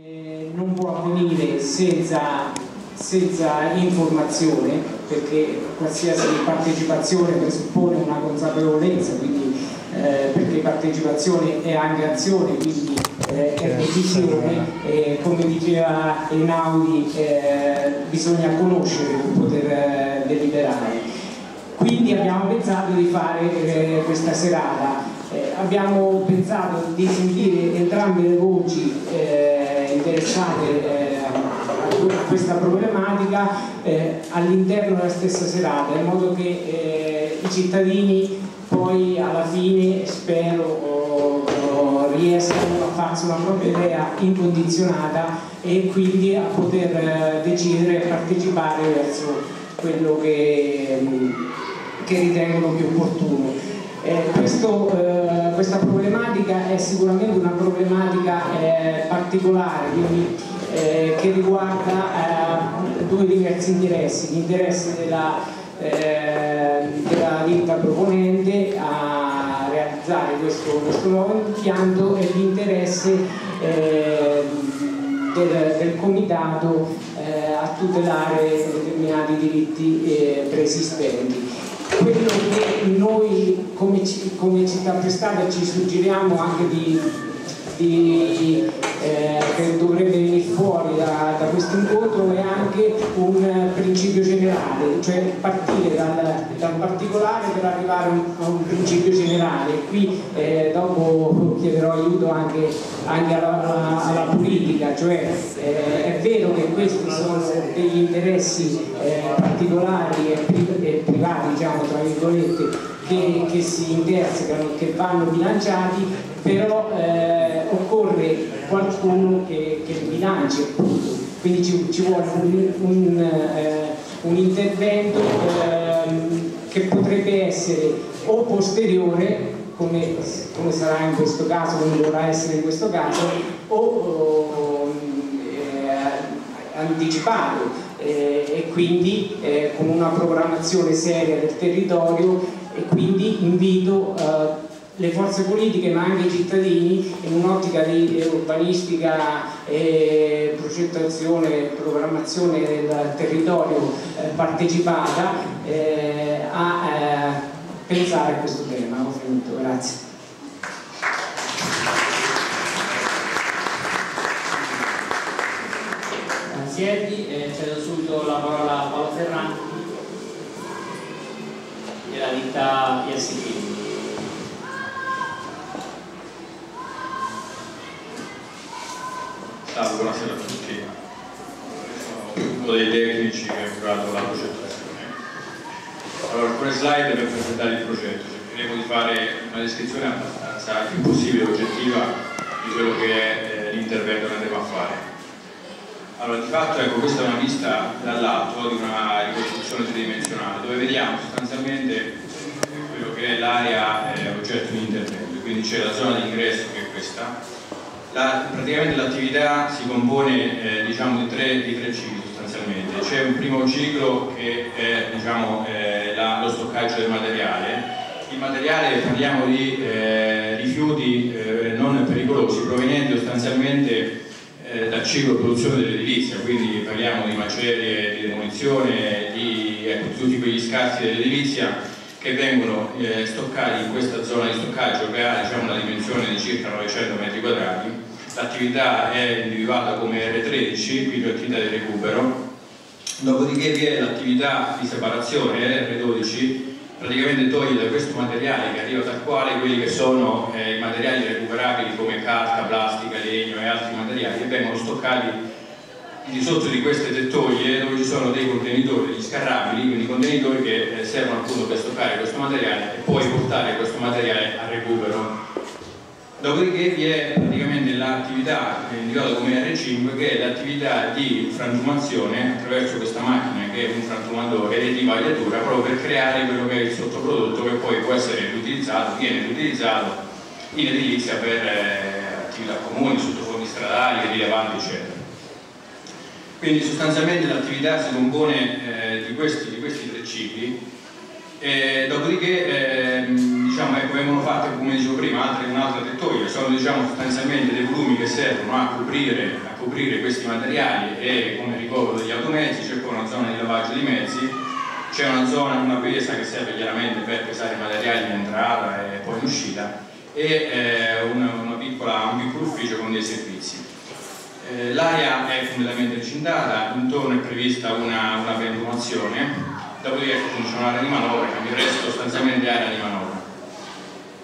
Eh, non può avvenire senza, senza informazione perché qualsiasi partecipazione presuppone una consapevolezza quindi, eh, perché partecipazione è anche azione quindi eh, è decisione. e come diceva Einaudi eh, bisogna conoscere per poter eh, deliberare. Quindi abbiamo pensato di fare eh, questa serata. Abbiamo pensato di sentire entrambe le voci interessate eh, a questa problematica eh, all'interno della stessa serata, in modo che eh, i cittadini poi alla fine, spero, riescano a farsi una propria idea incondizionata e quindi a poter decidere e partecipare verso quello che, che ritengono più opportuno. Eh, questo, eh, questa problematica è sicuramente una problematica eh, particolare, quindi, eh, che riguarda eh, due diversi interessi, l'interesse della, eh, della ditta proponente a realizzare questo, questo nuovo impianto e l'interesse del, del, comitato a tutelare determinati diritti preesistenti quello che noi come, come città prestata ci suggeriamo anche di, di eh, che dovrebbe venire fuori da, da, questo incontro è anche un principio generale, cioè partire dal, dal particolare per arrivare a un principio generale. Qui eh, dopo chiederò aiuto anche, anche alla, alla, politica, cioè eh, è vero che questi sono degli interessi eh, particolari e, e privati, diciamo tra virgolette, che, che, si intersecano, che vanno bilanciati, però eh, occorre qualcuno che, che bilanci appunto, quindi ci, ci vuole un, un, eh, un intervento eh, che potrebbe essere o posteriore come, come, sarà in questo caso, come dovrà essere in questo caso, o, o eh, anticipato. Eh, e quindi eh, con una programmazione seria del territorio e quindi invito eh, le forze politiche ma anche i cittadini in un'ottica di urbanistica e progettazione e programmazione del territorio eh, partecipata eh, a eh, pensare a questo tema. Ho finito, grazie. Siedi e cedo subito la parola a Paolo Ferranti della ditta ISP. Salve, buonasera a tutti. Sono uno dei tecnici che ha curato la progettazione. Allora, alcune slide per presentare il progetto. Cercheremo di fare una descrizione abbastanza più possibile oggettiva di quello che è eh, l'intervento che andremo a fare. Allora, di fatto, ecco, questa è una vista dall'alto di una ricostruzione tridimensionale, dove vediamo sostanzialmente quello che è l'area eh, oggetto di intervento. Quindi c'è la zona di ingresso che è questa, la, praticamente l'attività si compone eh, diciamo, di, tre, di, tre, cicli sostanzialmente. C'è un primo ciclo che è diciamo, eh, la, lo stoccaggio del materiale. Il materiale parliamo di eh, rifiuti eh, non pericolosi provenienti sostanzialmente eh, dal ciclo di produzione dell'edilizia, quindi parliamo di macerie, di demolizione, di ecco, tutti quegli scarti dell'edilizia che vengono eh, stoccati in questa zona di stoccaggio che ha diciamo, una dimensione di circa 900 metri quadrati. L'attività è individuata come R13, quindi attività di recupero, dopodiché vi è l'attività di separazione R12, praticamente toglie da questo materiale che arriva dal quale quelli che sono eh, i materiali recuperabili come carta, plastica, legno e altri materiali che vengono stoccati di sotto di queste tettoie dove ci sono dei contenitori, degli scarrabili, quindi contenitori che eh, servono appunto per stoccare questo materiale e poi portare questo materiale a recupero Dopodiché vi è praticamente l'attività indicata come R5 che è l'attività di frantumazione attraverso questa macchina che è un frantumatore e di vagliatura proprio per creare quello che è il sottoprodotto che poi può essere riutilizzato, viene riutilizzato in edilizia per eh, attività comuni, sottofondi stradali, rilevanti eccetera. Quindi sostanzialmente l'attività si compone eh, di, questi, di, questi, tre cicli. E dopodiché eh, diciamo, ecco, vengono fatte, come dicevo prima, altre, un'altra tettoia, sono diciamo, sostanzialmente dei volumi che servono a coprire, a coprire questi materiali e come ricovero degli automezzi, c'è poi una zona di lavaggio di mezzi, c'è una zona, una pesa che serve chiaramente per pesare i materiali in entrata e poi in uscita e eh, una, una piccola, un piccolo ufficio con dei servizi. Eh, L'area è completamente recintata, intorno è prevista una, una ventumazione, dopodiché c'è un'area di manovra, il resto sostanzialmente area di manovra.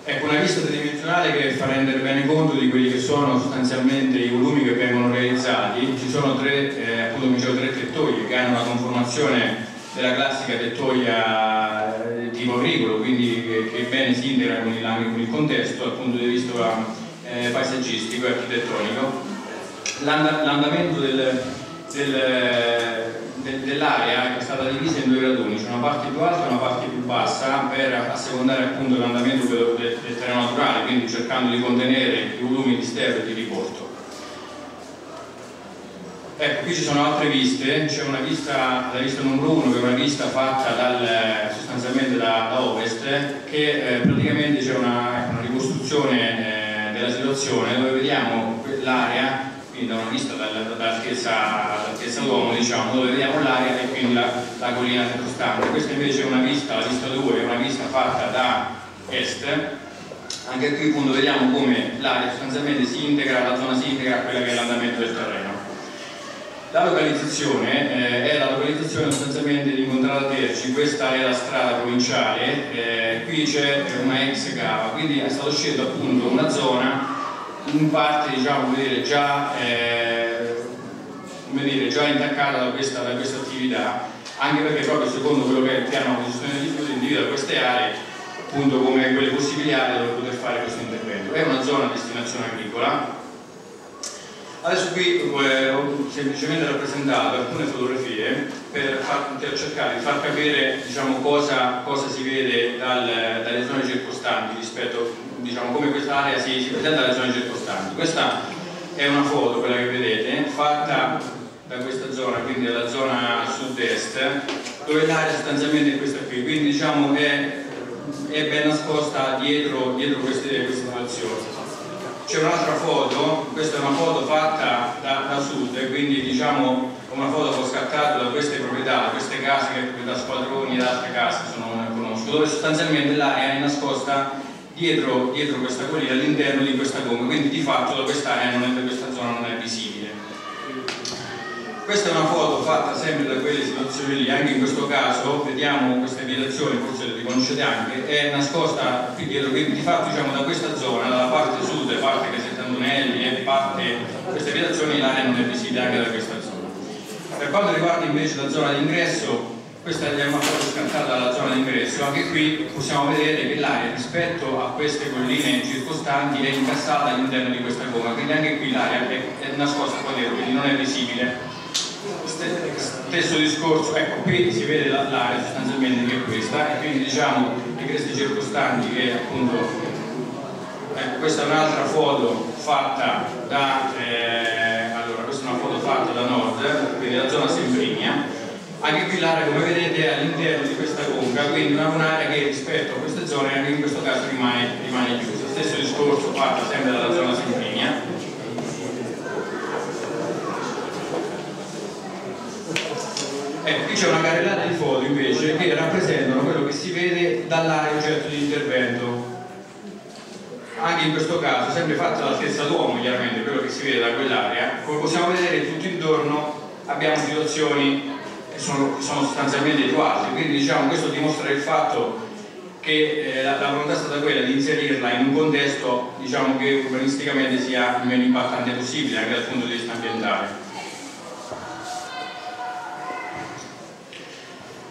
Ecco, una vista tridimensionale che fa rendere bene conto di quelli che sono sostanzialmente i volumi che vengono realizzati. Ci sono tre, eh, appunto, come dicevo, tre tettoie che hanno una conformazione della classica tettoia eh, tipo agricolo, quindi che, che bene si integra con il, con il, contesto dal punto di vista eh, paesaggistico e architettonico l'andamento del, del, del, dell'area è stata divisa in due graduni, c'è una parte più alta e una parte più bassa per assecondare appunto l'andamento del, del, terreno naturale, quindi cercando di contenere i volumi di sterzo e di riporto. Ecco, qui ci sono altre viste, c'è una vista, la vista numero uno che è una vista fatta dal, sostanzialmente da, da ovest che eh, praticamente c'è una, una, ricostruzione eh, della situazione dove vediamo l'area quindi da una vista dall'altezza d'uomo diciamo, dove vediamo l'aria e quindi la, la collina circostante. Questa invece è una vista, la vista 2, è una vista fatta da est, anche qui appunto vediamo come l'aria sostanzialmente si integra, la zona si integra a quella che è l'andamento del terreno. La localizzazione eh, è la localizzazione sostanzialmente di Incontrata Terci, questa è la strada provinciale, eh, qui c'è una ex cava, quindi è stato scelto appunto una zona in parte diciamo, dire, già, eh, dire, già, intaccata da questa, da questa, attività, anche perché proprio secondo quello che è il piano di gestione dei rifiuti individua queste aree appunto come quelle possibili aree dove poter fare questo intervento. È una zona a destinazione agricola. Adesso qui ho semplicemente rappresentato alcune fotografie per, far, per cercare di far capire diciamo, cosa, cosa, si vede dal, dalle zone circostanti rispetto diciamo, come quest'area si, si, presenta dalle zone circostanti. Questa è una foto, quella che vedete, fatta da questa zona, quindi dalla zona sud-est, dove l'area sostanzialmente è questa qui, quindi diciamo è, è ben nascosta dietro, dietro queste, queste situazioni. C'è un'altra foto, questa è una foto fatta da, da sud, quindi diciamo una foto che ho scattato da queste proprietà, da queste case che proprietà squadroni e altre case, non conosco, dove sostanzialmente l'area è nascosta dietro, dietro questa collina, all'interno di questa gomma, quindi di fatto da quest'area, da questa zona non è visibile. Questa è una foto fatta sempre da quelle situazioni lì, anche in questo caso vediamo questa abitazione, forse le riconoscete anche, è nascosta qui dietro, quindi di fatto diciamo da questa zona, dalla parte sud, parte Casettantonelli e parte queste abitazioni l'area non è visibile anche da questa zona. Per quanto riguarda invece la zona d'ingresso, questa è una foto scattata dalla zona d'ingresso, anche qui possiamo vedere che l'aria rispetto a queste colline circostanti è incassata all'interno di questa gomma, quindi anche qui l'aria è, è nascosta qua dentro, quindi non è visibile. Stesso discorso, ecco qui si vede l'area sostanzialmente che è questa e quindi diciamo i cresti circostanti che appunto ecco, questa è un'altra foto fatta da eh, allora questa è una foto fatta da nord, quindi la zona Sembrigna anche qui l'area come vedete è all'interno di questa conca, quindi un'area che rispetto a queste zone anche in questo caso rimane, rimane chiusa. Stesso discorso fatto sempre dalla zona Sempinia. Ecco, qui c'è una carrellata di foto invece che rappresentano quello che si vede dall'area oggetto di intervento. Anche in questo caso, sempre fatto all'altezza d'uomo, chiaramente, quello che si vede da quell'area, come possiamo vedere tutto intorno abbiamo situazioni sono, sono sostanzialmente più quindi diciamo, questo dimostra il fatto che eh, la, la, volontà è stata quella di inserirla in un contesto diciamo, che urbanisticamente sia il meno impattante possibile anche dal punto di vista ambientale.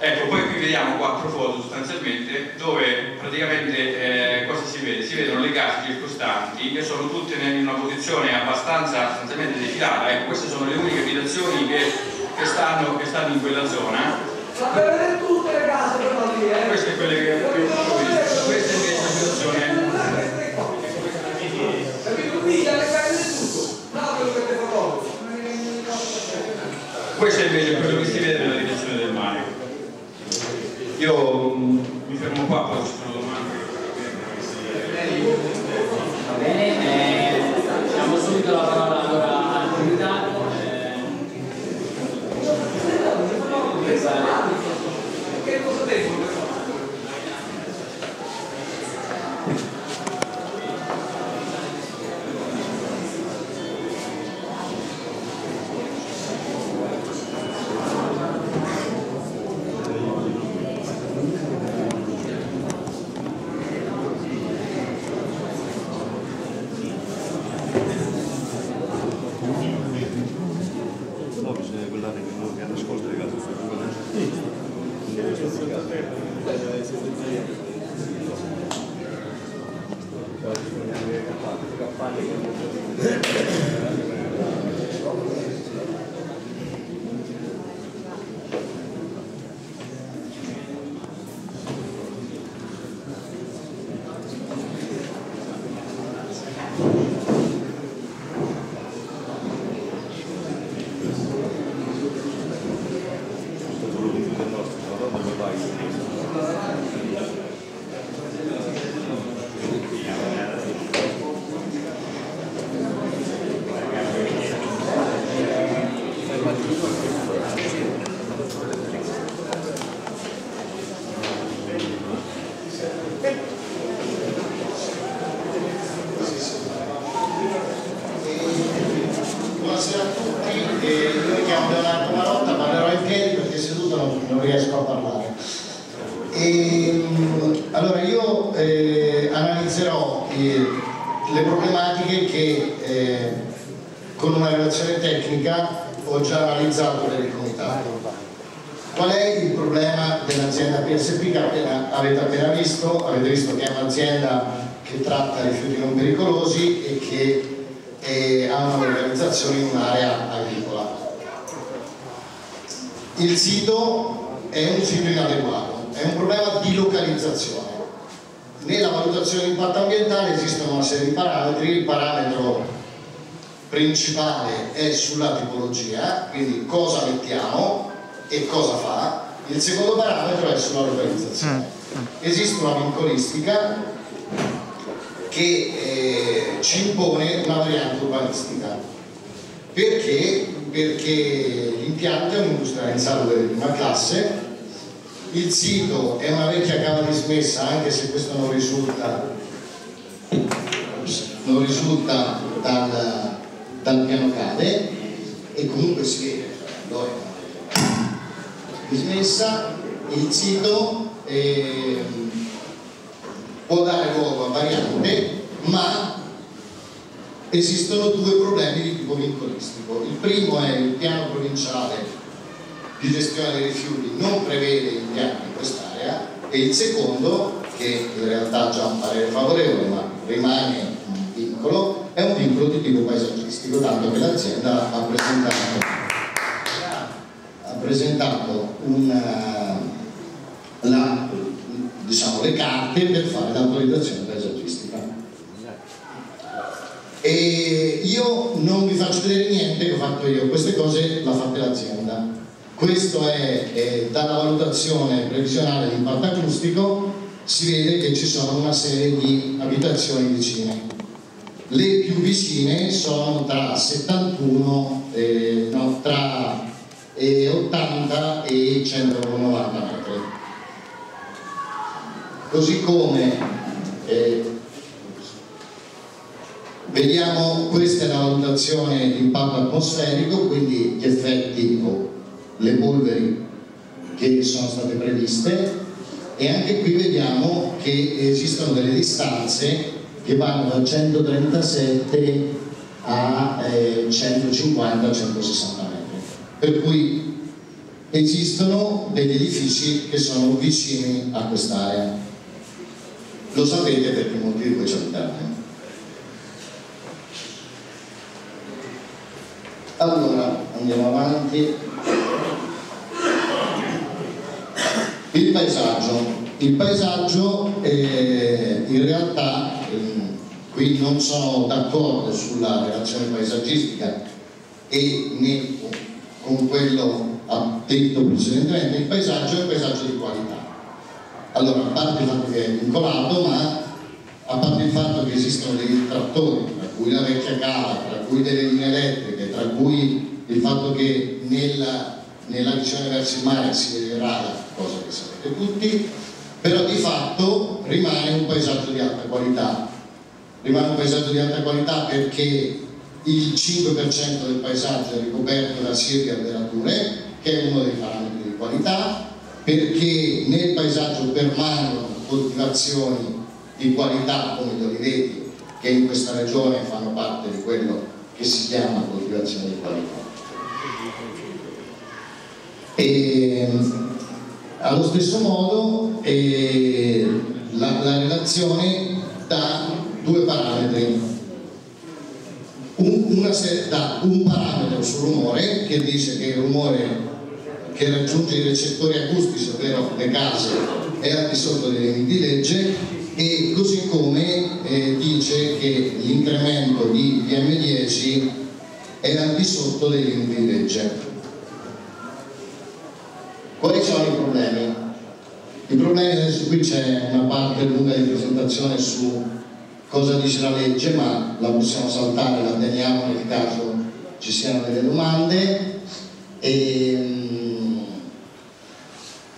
Ecco, poi qui vediamo quattro foto sostanzialmente dove praticamente eh, cosa si vede? Si vedono le case circostanti che sono tutte in una posizione abbastanza sostanzialmente defilata. Ecco, queste sono le uniche abitazioni che, che, stanno, che stanno in quella zona. Ma per vedere tutte le case però lì, eh? Queste è quelle che ho visto. Questa invece è la situazione. Questo è invece quello che si vede nella direzione del mare. Io mm, mi fermo qua, poi ci sono domande. Va bene, eh, diamo subito la parola. Principale è sulla tipologia, quindi cosa mettiamo e cosa fa, il secondo parametro è sulla localizzazione. Esiste una vincolistica che eh, ci impone una variante urbanistica. Perché? Perché l'impianto è un'industria insalubrile di prima classe, il sito è una vecchia cava dismessa, anche se questo non risulta, non risulta dal, dal piano cave, e comunque si vede, lo è dismessa, il sito ehm, può dare luogo a variante, ma esistono due problemi di tipo vincolistico. Il primo è il piano provinciale di gestione dei rifiuti non prevede impianti in quest'area e il secondo, che in realtà ha già un parere favorevole ma rimane un vincolo, è un vincolo di tipo paesaggistico, tanto che l'azienda ha presentato, ha presentato un, eh, la- diciamo, le carte per fare l'autorizzazione paesaggistica. E io non vi faccio vedere niente che ho fatto io, queste cose le ha fatte l'azienda. Questo è, è dalla valutazione previsionale di impatto acustico si vede che ci sono una serie di abitazioni vicine. Le più vicine sono tra 71, eh, no, tra eh, 80 e 190 metri. Così come eh, vediamo, questa è la valutazione di impatto atmosferico, quindi gli effetti o le polveri che sono state previste e anche qui vediamo che esistono delle distanze che vanno da 137 a eh, 150-160 metri. Per cui esistono degli edifici che sono vicini a quest'area. Lo sapete perché molti di voi ci abitate. Allora, andiamo avanti. Il paesaggio. Il paesaggio eh, in realtà ehm, qui non sono d'accordo sulla relazione paesaggistica e né con quello detto precedentemente, il paesaggio è un paesaggio di qualità. Allora, a parte il fatto che è vincolato, ma a parte il fatto che esistono dei trattori, tra cui la vecchia cava, tra cui delle linee elettriche, tra cui il fatto che nella, nella visione verso il mare si vede rada, cosa che sapete tutti, però di fatto rimane un paesaggio di alta qualità. Rimane un paesaggio di alta qualità perché il 5% del paesaggio è ricoperto da siepi e alberature, che è uno dei parametri di qualità, perché nel paesaggio permangono coltivazioni di qualità come gli oliveti che in questa regione fanno parte di quello che si chiama coltivazione di qualità. E, allo stesso modo eh, la, la, relazione dà due parametri. Un, una dà un parametro sul rumore che dice che il rumore che raggiunge i recettori acustici, ovvero le case, è al di sotto dei limiti di legge e così come eh, dice che l'incremento di PM10 è al di sotto dei limiti di legge. Quali sono i problemi? I problemi adesso qui c'è una parte lunga di presentazione su cosa dice la legge, ma la possiamo saltare, la teniamo nel caso ci siano delle domande. E, mm,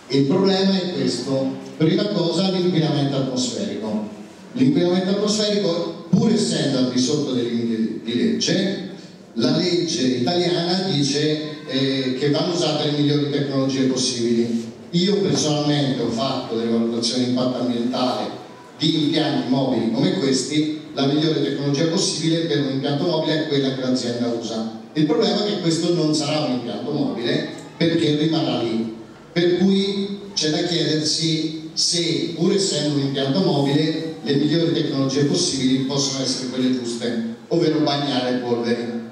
il problema è questo. Prima cosa l'inquinamento atmosferico. L'inquinamento atmosferico, pur essendo al di sotto dei limiti di legge, la legge italiana dice eh, che vanno usate le migliori tecnologie possibili. Io personalmente ho fatto delle valutazioni di impatto ambientale di impianti mobili come questi, la migliore tecnologia possibile per un impianto mobile è quella che l'azienda usa. Il problema è che questo non sarà un impianto mobile perché rimarrà lì. Per cui c'è da chiedersi se, pur essendo un impianto mobile, le migliori tecnologie possibili possono essere quelle giuste, ovvero bagnare polveri.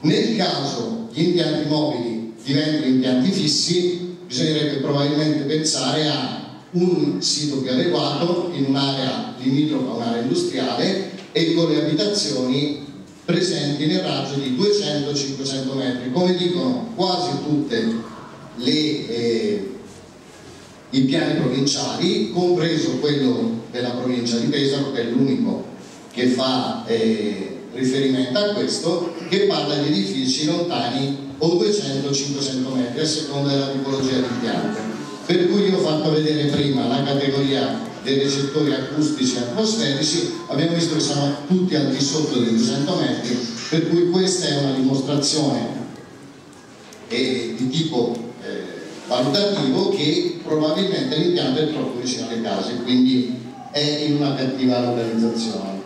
Nel caso gli impianti mobili diventino impianti fissi, bisognerebbe probabilmente pensare a un sito più adeguato in un'area limitrofa un'area industriale e con le abitazioni presenti nel raggio di 200-500 metri, come dicono quasi tutte le, eh, i piani provinciali, compreso quello della provincia di Pesaro, che è l'unico che fa eh, riferimento a questo, che parla di edifici lontani o 200-500 metri a seconda della tipologia di pianta. Per cui io ho fatto vedere prima la categoria dei recettori acustici e atmosferici, abbiamo visto che sono tutti al di sotto dei 200 metri, per cui questa è una dimostrazione eh, di tipo eh, valutativo che probabilmente l'impianto è troppo vicino alle case, quindi è in una cattiva localizzazione.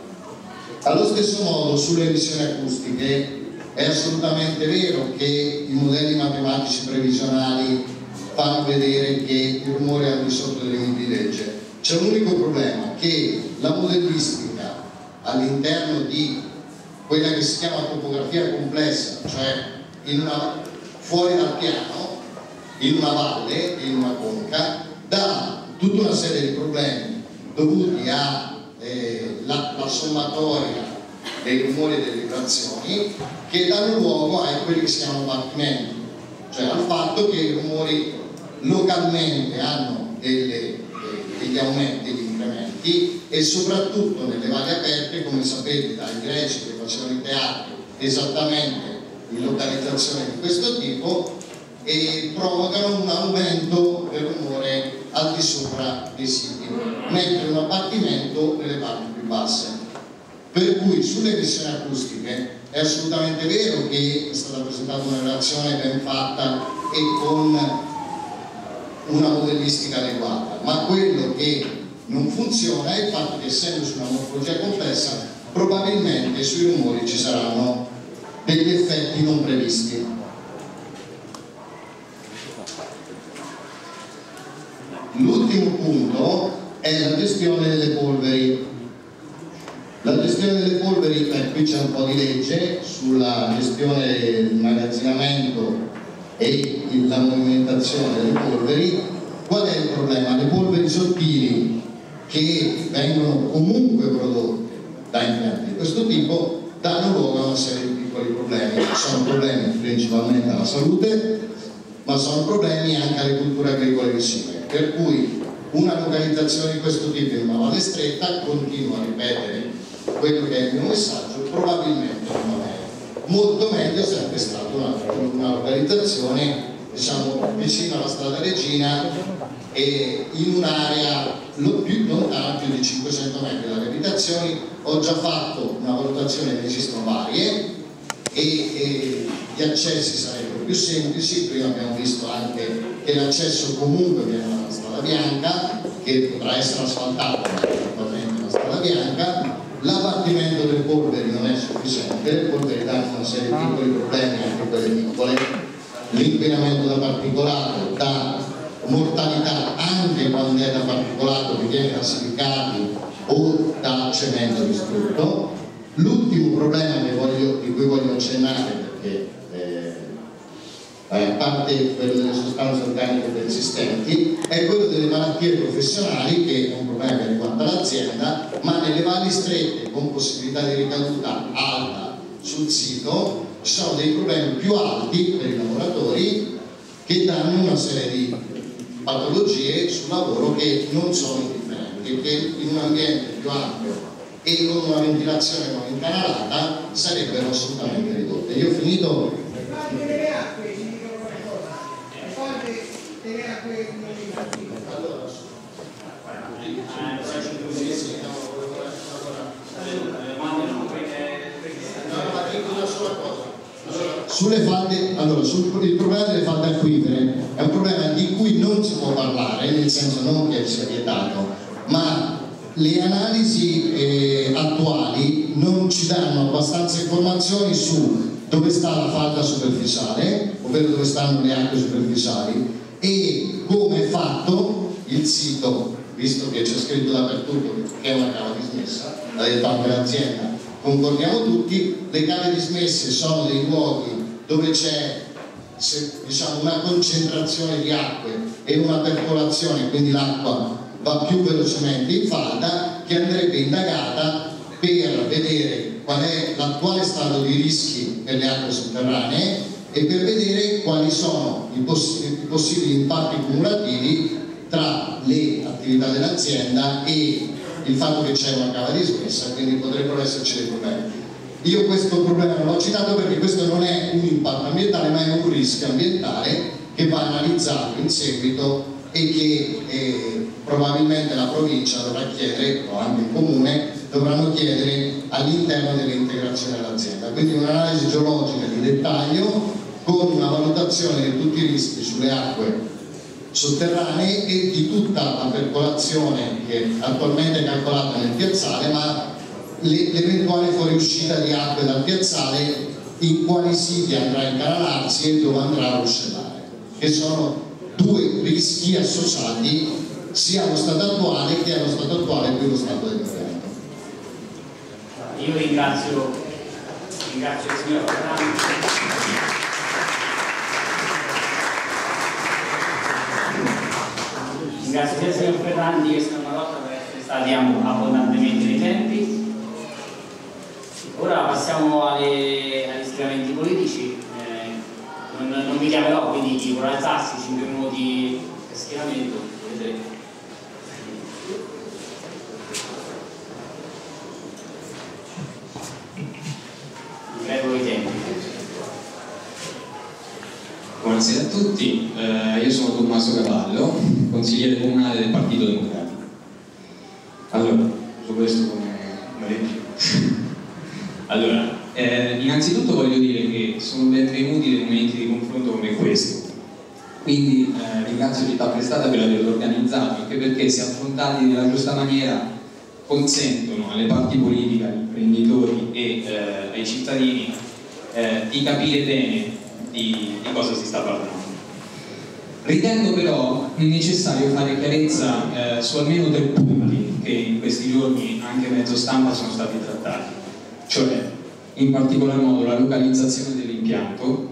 Allo stesso modo sulle emissioni acustiche è assolutamente vero che i modelli matematici previsionali fanno vedere che il rumore è al di sotto dei limiti di legge. C'è un unico problema, che la modellistica all'interno di quella che si chiama topografia complessa, cioè una, fuori dal piano, in una valle, in una conca, dà tutta una serie di problemi dovuti a eh, sommatoria dei rumori e delle vibrazioni che danno luogo a quelli che si chiamano battimenti, cioè al fatto che i rumori localmente hanno delle, eh, degli aumenti, degli incrementi e soprattutto nelle valli aperte, come sapete dai greci che facevano i teatri esattamente in localizzazione di questo tipo, e provocano un aumento del rumore al di sopra dei siti, mentre un abbattimento nelle parti più basse. Per cui sulle emissioni acustiche è assolutamente vero che è stata presentata una relazione ben fatta e con una modellistica adeguata, ma quello che non funziona è il fatto che essendo su una morfologia complessa probabilmente sui rumori ci saranno degli effetti non previsti. L'ultimo punto è la gestione delle polveri. La gestione delle polveri, eh, qui c'è un po' di legge sulla gestione del magazzinamento e la movimentazione delle polveri. Qual è il problema? Le polveri sottili che vengono comunque prodotte da impianti di questo tipo danno luogo a una serie di piccoli problemi. Sono problemi principalmente alla salute, ma sono problemi anche alle culture agricole vicine per cui una localizzazione di questo tipo in una valle stretta, continuo a ripetere quello che è il mio messaggio, probabilmente non. Molto meglio sarebbe stata una, una diciamo, vicino alla strada Regina e in un'area più lontana, più di 500 metri dalle abitazioni. Ho già fatto una valutazione, ne esistono varie e, e gli accessi sarebbero più semplici, prima abbiamo visto anche che l'accesso comunque viene dalla strada bianca, che potrà essere asfaltato, ma attualmente una strada bianca, l'abbattimento delle polveri non è sufficiente, le polveri danno una serie di piccoli problemi, anche quelle piccole, l'inquinamento da particolato, da mortalità anche quando è da particolato che viene da silicati o da cemento distrutto. L'ultimo problema voglio, di cui voglio accennare perché a parte delle sostanze organiche persistenti, è quello delle malattie professionali, che è un problema che riguarda l'azienda, ma nelle valli strette con possibilità di ricaduta alta sul sito ci sono dei problemi più alti per i lavoratori che danno una serie di patologie sul lavoro che non sono indifferenti, che in un ambiente più ampio e con una ventilazione non incanalata sarebbero assolutamente ridotte. Io ho finito sulle falde, allora, sul, il problema delle falde acquifere è un problema di cui non si può parlare, nel senso non che sia vietato, ma le analisi eh, attuali non ci danno abbastanza informazioni su dove sta la falda superficiale, ovvero dove stanno le acque superficiali e come è fatto il sito, visto che c'è scritto dappertutto che è una cava dismessa, l'ha detto anche l'azienda, concordiamo tutti, le cave dismesse sono dei luoghi dove c'è diciamo, una concentrazione di acque e una percolazione, quindi l'acqua va più velocemente in falda, che andrebbe indagata per vedere qual è l'attuale stato di rischi per le acque sotterranee e per vedere quali sono i, poss i possibili impatti cumulativi tra le attività dell'azienda e il fatto che c'è una cava dismessa, quindi potrebbero esserci dei problemi. Io questo problema non l'ho citato perché questo non è un impatto ambientale ma è un rischio ambientale che va analizzato in seguito e che eh, probabilmente la provincia dovrà chiedere, o anche il comune, dovranno chiedere all'interno dell'integrazione dell'azienda. Quindi un'analisi geologica di dettaglio con una valutazione di tutti i rischi sulle acque sotterranee e di tutta la percolazione che attualmente è calcolata nel piazzale ma l'eventuale fuoriuscita di acque dal piazzale in quali siti andrà a incanalarsi e dove andrà a ruscellare che sono due rischi associati sia allo stato attuale che allo stato attuale più lo stato del governo io ringrazio ringrazio il signor Ferrandi ringrazio sia signor Ferrandi che il signor Marotta per essere stati abbondantemente nei tempi Ora passiamo alle, agli schieramenti politici. Eh, non, non, mi chiamerò, quindi vorrà alzarsi 5 minuti per schieramento, vedrete. Prego i tempi. Buonasera a tutti, eh, io sono Tommaso Cavallo, consigliere comunale del Partito Democratico. Allora, su questo come, come legge. Allora, eh, innanzitutto voglio dire che sono benvenuti dei momenti di confronto come questo. Quindi eh, ringrazio Città Prestata per averlo organizzato, anche perché se affrontati nella giusta maniera consentono alle parti politiche, agli imprenditori e eh, ai cittadini eh, di capire bene di, di cosa si sta parlando. Ritengo però necessario fare chiarezza eh, su almeno tre punti che in questi giorni anche mezzo stampa sono stati trattati cioè in particolar modo la localizzazione dell'impianto,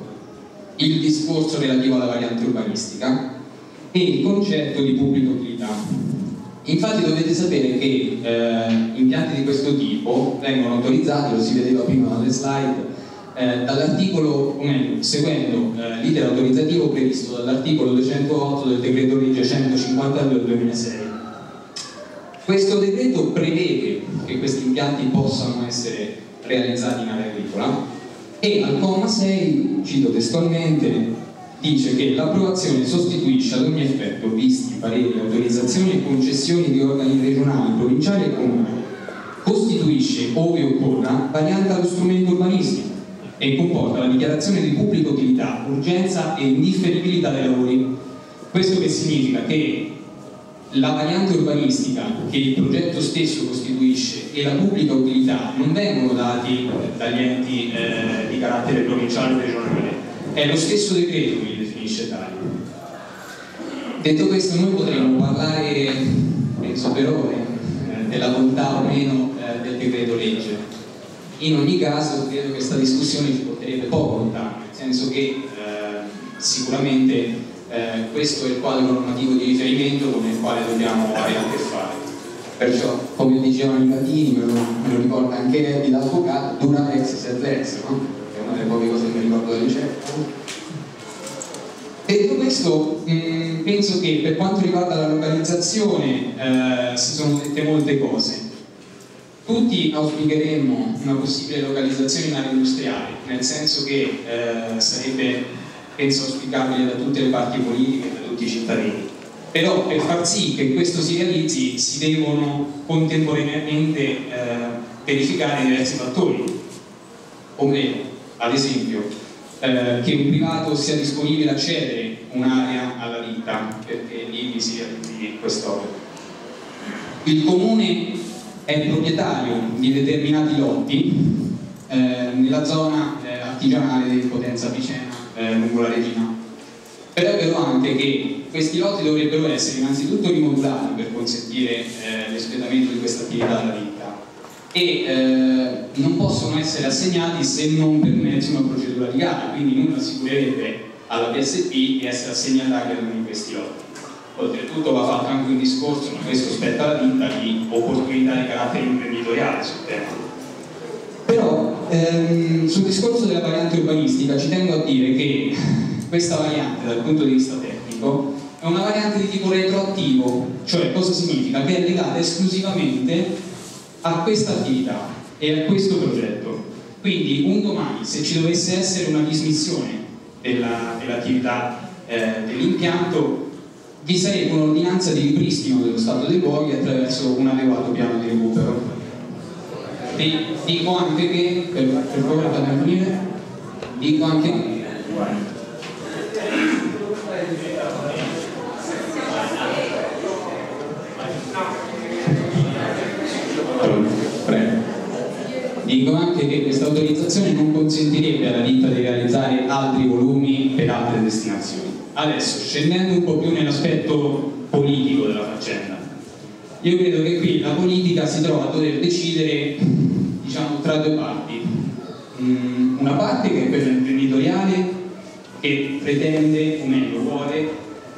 il discorso relativo alla variante urbanistica e il concetto di pubblica utilità. Infatti dovete sapere che eh, impianti di questo tipo vengono autorizzati, lo si vedeva prima dalle slide, eh, dall'articolo, seguendo eh, l'iter autorizzativo previsto dall'articolo 208 del decreto legge 152 del 2006 Questo decreto prevede che questi impianti possano essere realizzati in area agricola e al comma 6, cito testualmente, dice che l'approvazione sostituisce ad ogni effetto visti, pareri, autorizzazioni e concessioni di organi regionali, provinciali e comunali, costituisce, ove occorra, variante allo strumento urbanistico e comporta la dichiarazione di pubblica utilità, urgenza e indifferibilità dei lavori. Questo che significa che la variante urbanistica che il progetto stesso costituisce e la pubblica utilità non vengono dati dagli enti eh, di carattere provinciale o regionale, è lo stesso decreto che li definisce tali. Detto questo noi potremmo parlare, penso per ore, eh, della bontà o meno eh, del decreto legge. In ogni caso credo che questa discussione ci porterebbe poco lontano, nel senso che eh, sicuramente eh, questo è il quadro normativo di riferimento con il quale dobbiamo avere a che fare. Perciò, come dicevano i latini, me lo, me lo ricorda anche Eddie l'avvocato, dura ex sed ex, no? È una delle poche cose che mi ricordo del liceo. Detto questo, penso che per quanto riguarda la localizzazione eh, si sono dette molte cose. Tutti auspicheremmo una possibile localizzazione in area industriale, nel senso che eh, sarebbe penso auspicabile da tutte le parti politiche da tutti i cittadini. Però per far sì che questo si realizzi si devono contemporaneamente eh, verificare diversi fattori, ovvero, ad esempio, eh, che un privato sia disponibile a cedere un'area alla ditta perché lì sia quindi quest'opera. Il comune è proprietario di determinati lotti eh, nella zona eh, artigianale di Potenza Picena eh, lungo la regina. Però è vero anche che questi lotti dovrebbero essere innanzitutto rimodulati per consentire eh, l'espletamento di questa attività alla ditta e eh, non possono essere assegnati se non per mezzo di una procedura di gara, quindi non assicurerebbe alla PSP di essere assegnata ad uno di questi lotti. Oltretutto va fatto anche un discorso, ma questo spetta alla ditta, di opportunità di carattere imprenditoriale sul tema. Però ehm, sul discorso della variante urbanistica ci tengo a dire che questa variante dal punto di vista tecnico è una variante di tipo retroattivo, cioè cosa significa? Che è legata esclusivamente a questa attività e a questo progetto. Quindi un domani se ci dovesse essere una dismissione della, dell'attività eh, dell'impianto vi sarebbe un'ordinanza di ripristino dello stato dei luoghi attraverso un adeguato piano di recupero dico anche che, per, per favore fatemi finire, dico anche Dico anche che questa autorizzazione non consentirebbe alla ditta di realizzare altri volumi per altre destinazioni. Adesso, scendendo un po' più nell'aspetto politico della faccenda, io credo che qui la politica si trova a dover decidere diciamo, tra due parti. Mm, una parte che è quella imprenditoriale che pretende, o meglio vuole,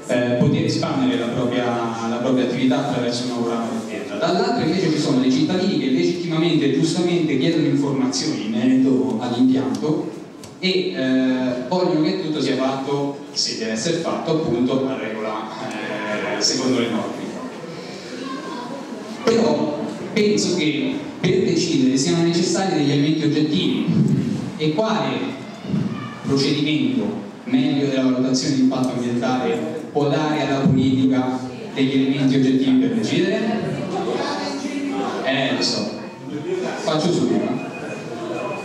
eh, poter espandere la propria, la propria, attività attraverso una nuova azienda. Dall'altra invece ci sono dei cittadini che legittimamente e giustamente chiedono informazioni in merito all'impianto e eh, vogliono che tutto sia fatto, se deve essere fatto appunto a regola eh, secondo le norme. Però penso che per decidere siano necessari degli elementi oggettivi e quale procedimento meglio della valutazione di impatto ambientale può dare alla politica degli elementi oggettivi per decidere? Eh, lo so, faccio subito.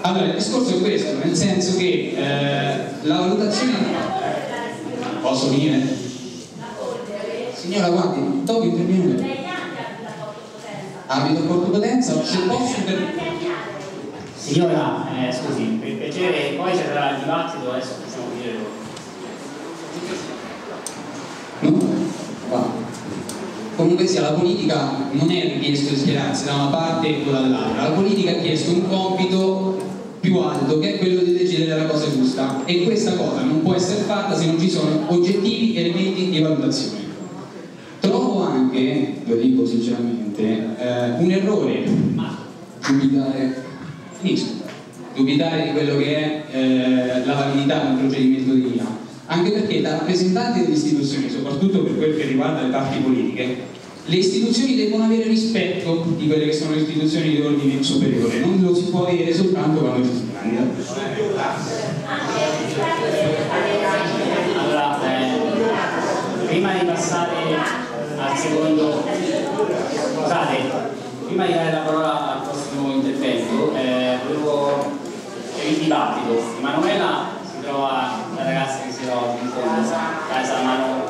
Allora, il discorso è questo, nel senso che eh, la valutazione... Posso finire? Signora, guardi, dopo interviene abito a Porto Potenza, se posso per... Signora, eh, scusi, per piacere, poi ci sarà il dibattito, adesso facciamo finire No? Comunque sia, la politica non è richiesto di schierarsi da una parte o dall'altra, la politica ha chiesto un compito più alto che è quello di decidere la cosa giusta. E questa cosa non può essere fatta se non ci sono oggettivi elementi di valutazione. Anche, lo dico sinceramente, eh, un errore. Dubitare, dubitare di quello che è eh, la validità di un procedimento di VIA, anche perché da rappresentanti delle istituzioni, soprattutto per quel che riguarda le parti politiche, le istituzioni devono avere rispetto di quelle che sono le istituzioni di ordine superiore, non lo si può avere soltanto quando ci si candida. Allora, eh, prima di passare al secondo, scusate, prima di dare la parola al prossimo intervento, eh, volevo il dibattito. Emanuela si trova, la ragazza che si trova in fondo, Casa Salamano,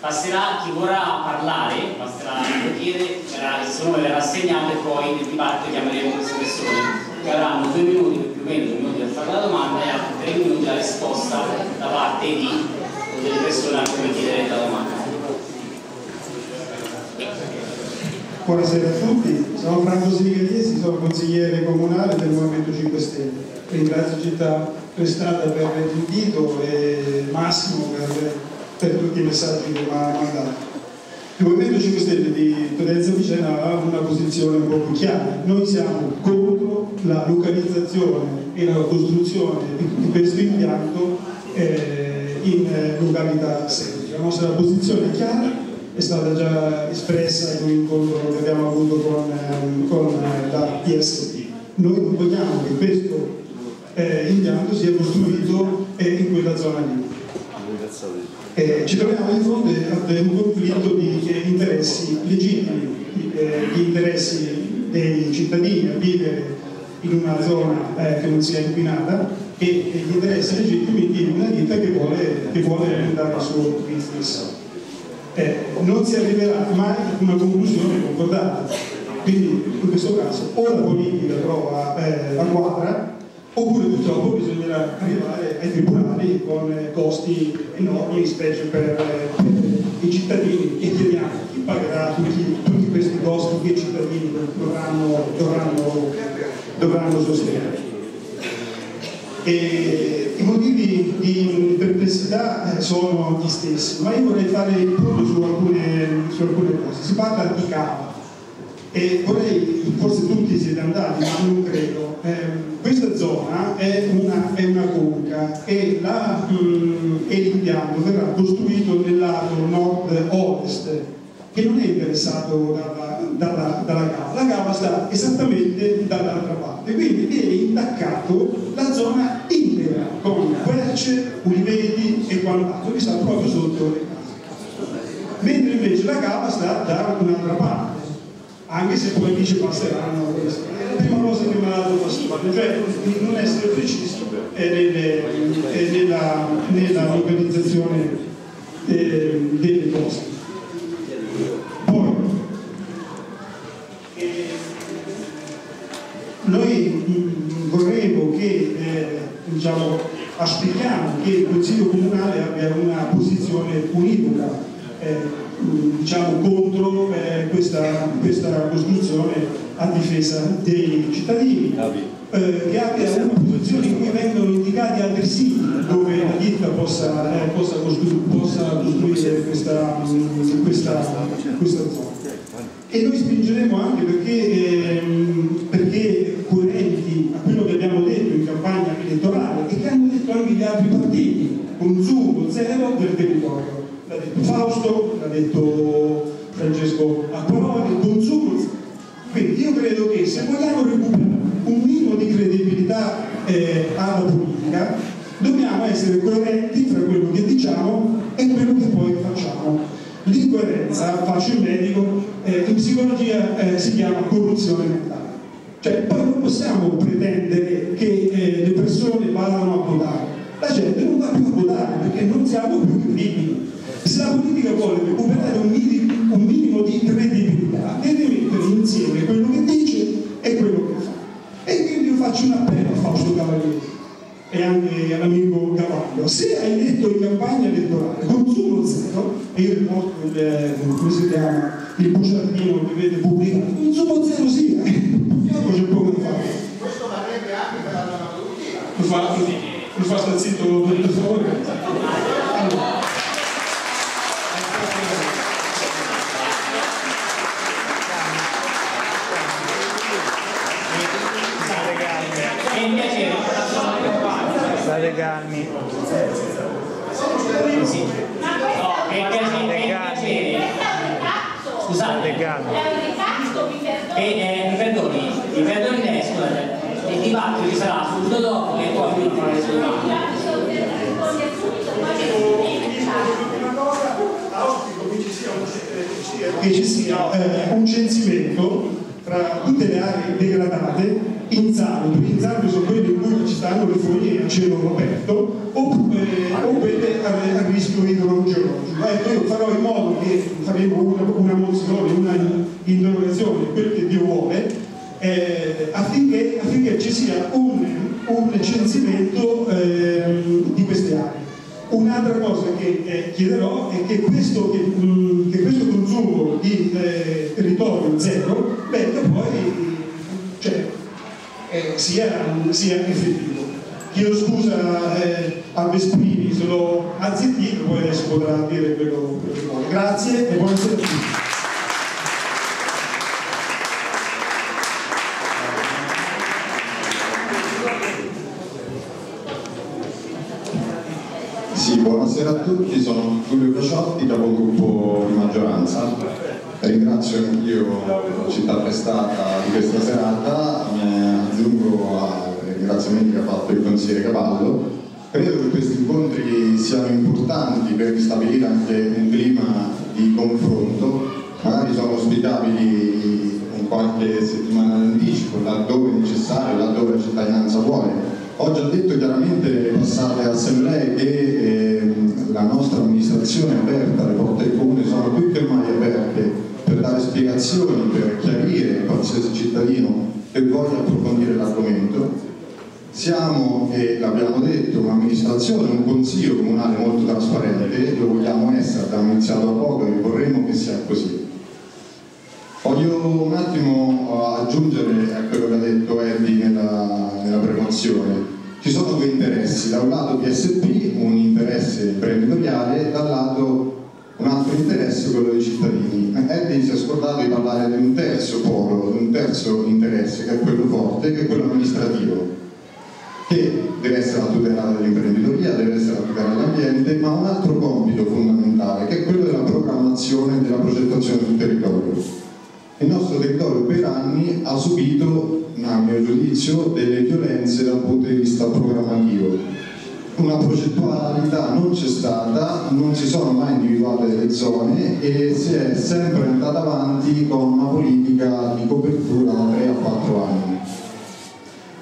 passerà chi vorrà parlare, passerà il portiere, verrà- il suo nome verrà assegnato e poi nel dibattito chiameremo queste persone che avranno due minuti più o meno due minuti per fare la domanda e altri tre minuti la risposta da parte di delle persone a cui chiedere la domanda. Buonasera a tutti, sono Franco Sinigalesi, sono consigliere comunale del Movimento 5 Stelle. Ringrazio Città Prestata per l'invito e Massimo per, per tutti i messaggi che mi ha mandato. Il Movimento 5 Stelle di Potenza Vicena ha una posizione un po' più chiara. Noi siamo contro la localizzazione e la costruzione di, questo impianto eh, in eh, località semplice. La nostra posizione è chiara, è stata già espressa in un incontro che abbiamo avuto con, ehm, con, eh, la PSP. Noi non vogliamo che questo eh, impianto sia costruito eh, in quella zona lì. Eh, ci troviamo di fronte a un conflitto di eh, interessi legittimi, di, eh, di interessi dei cittadini a vivere in una zona eh, che non sia inquinata e, e gli interessi legittimi di una ditta che vuole, che vuole aumentare il suo business. Non si arriverà mai a una conclusione concordata. Quindi in questo caso o la politica trova la quadra oppure purtroppo bisognerà arrivare ai tribunali con eh, costi enormi, specie per, eh, per i cittadini e chiediamo chi pagherà tutti, tutti questi costi che i cittadini dovranno, dovranno, dovranno sostenere. E I motivi di perplessità eh, sono gli stessi, ma io vorrei fare il punto su alcune, su alcune cose. Si parla di cava e vorrei, forse tutti siete andati, ma non credo, ehm, questa zona è una, è una conca e, la, mm, l'impianto verrà costruito nel lato nord-ovest che non è interessato dalla, dalla, dalla cava, la cava sta esattamente dall'altra parte, quindi viene intaccato la zona integra con querce, uliveti e quant'altro che sta proprio sotto le case. Mentre invece la cava sta da un'altra parte, anche se poi lì ci passeranno queste. La prima cosa che mi ha dato fastidio, cioè di non essere preciso è, nelle- è nella, nella localizzazione eh, delle cose. Poi, eh, noi vorremmo che, eh, diciamo, aspettiamo che il Consiglio Comunale abbia una posizione univoca, eh, diciamo, contro eh, questa, questa costruzione a difesa dei cittadini, eh, che abbia una posizione in cui vengono indicati altri siti dove la ditta possa, eh, possa, costru- possa costruire questa, questa, questa zona. E noi spingeremo anche perché, ehm, perché coerenti a quello che abbiamo detto in campagna elettorale e che hanno detto anche gli altri partiti, consumo zero del territorio. L'ha detto Fausto, l'ha detto Francesco Acquaroli, consumo zero. Quindi io credo che se vogliamo recuperare un minimo di credibilità eh, alla politica, dobbiamo essere coerenti fra quello che diciamo e quello che poi facciamo. L'incoerenza, faccio il medico, eh, in psicologia eh, si chiama corruzione mentale. Cioè, poi non possiamo pretendere che eh, le persone vadano a votare. La gente non va più a votare perché non siamo più credibili. Se la politica vuole recuperare un, mini- un minimo di credibilità, deve mettere insieme quello che dice e quello che fa. E quindi io faccio un appello a Fausto Cavalieri e anche all'amico Cavallo. Se hai detto in campagna elettorale consumo zero, e io riporto il, come si chiama, il bugiardino che vede pubblicato, consumo zero sì, eh. purtroppo c'è poco da fare. Questo varrebbe anche per la produttiva. Lo fa, lo fa sta zitto favore. Allora. È un piacere, No, piacere. scusate. E, eh, mi perdoni, mi perdoni scusate. Il dibattito ci sarà subito dopo e poi mi farà le sue domande. che ci sia eh, un censimento tra tutte le aree degradate in perché in zone sono quelle in cui ci stanno le foglie a cielo aperto o, eh, o quelle a, a rischio idrogeologico. Ecco, io farò in modo che faremo una, una mozione, una interrogazione, quel che Dio vuole, eh, affinché, affinché ci sia un, un censimento ehm, di queste aree. Un'altra cosa che eh, chiederò è che questo, che, mh, che questo consumo di eh, territorio zero venga poi cioè, eh, sia, sia effettivo. Chiedo scusa eh, a Vesprini l'ho azzittito, poi adesso potrà dire quello che vuole. Grazie e buonasera a tutti. Sì, buonasera a tutti, sono Giulio Caciotti, capogruppo di maggioranza. Ringrazio anch'io la città prestata di questa serata, mi aggiungo ai ringraziamenti che ha fatto il consigliere Cavallo. Credo che questi incontri siano importanti per stabilire anche un clima di confronto, magari sono ospitabili con qualche settimana d'anticipo, laddove necessario, laddove la cittadinanza vuole. Ho già detto chiaramente passate assemblee che ehm, la nostra amministrazione è aperta, le porte del comune sono più che mai aperte per spiegazioni, per chiarire a qualsiasi cittadino che voglia approfondire l'argomento. Siamo, e l'abbiamo detto, un'amministrazione, un consiglio comunale molto trasparente, lo vogliamo essere, abbiamo iniziato da poco e vorremmo che sia così. Voglio un attimo aggiungere a quello che ha detto Eddie nella, nella premozione. Ci sono due interessi, da un lato PSP, un interesse imprenditoriale, dal lato un altro interesse, quello dei cittadini. Eddie si è scordato di parlare di un terzo polo, di un terzo interesse, che è quello forte, che è quello amministrativo, che deve essere la tutela dell'imprenditoria, deve essere la tutela dell'ambiente, ma un altro compito fondamentale, che è quello della programmazione e della progettazione sul territorio il nostro territorio per anni ha subito, a mio giudizio, delle violenze dal punto di vista programmativo. Una progettualità non c'è stata, non si sono mai individuate delle zone e si è sempre andata avanti con una politica di copertura da 3 a 4 anni.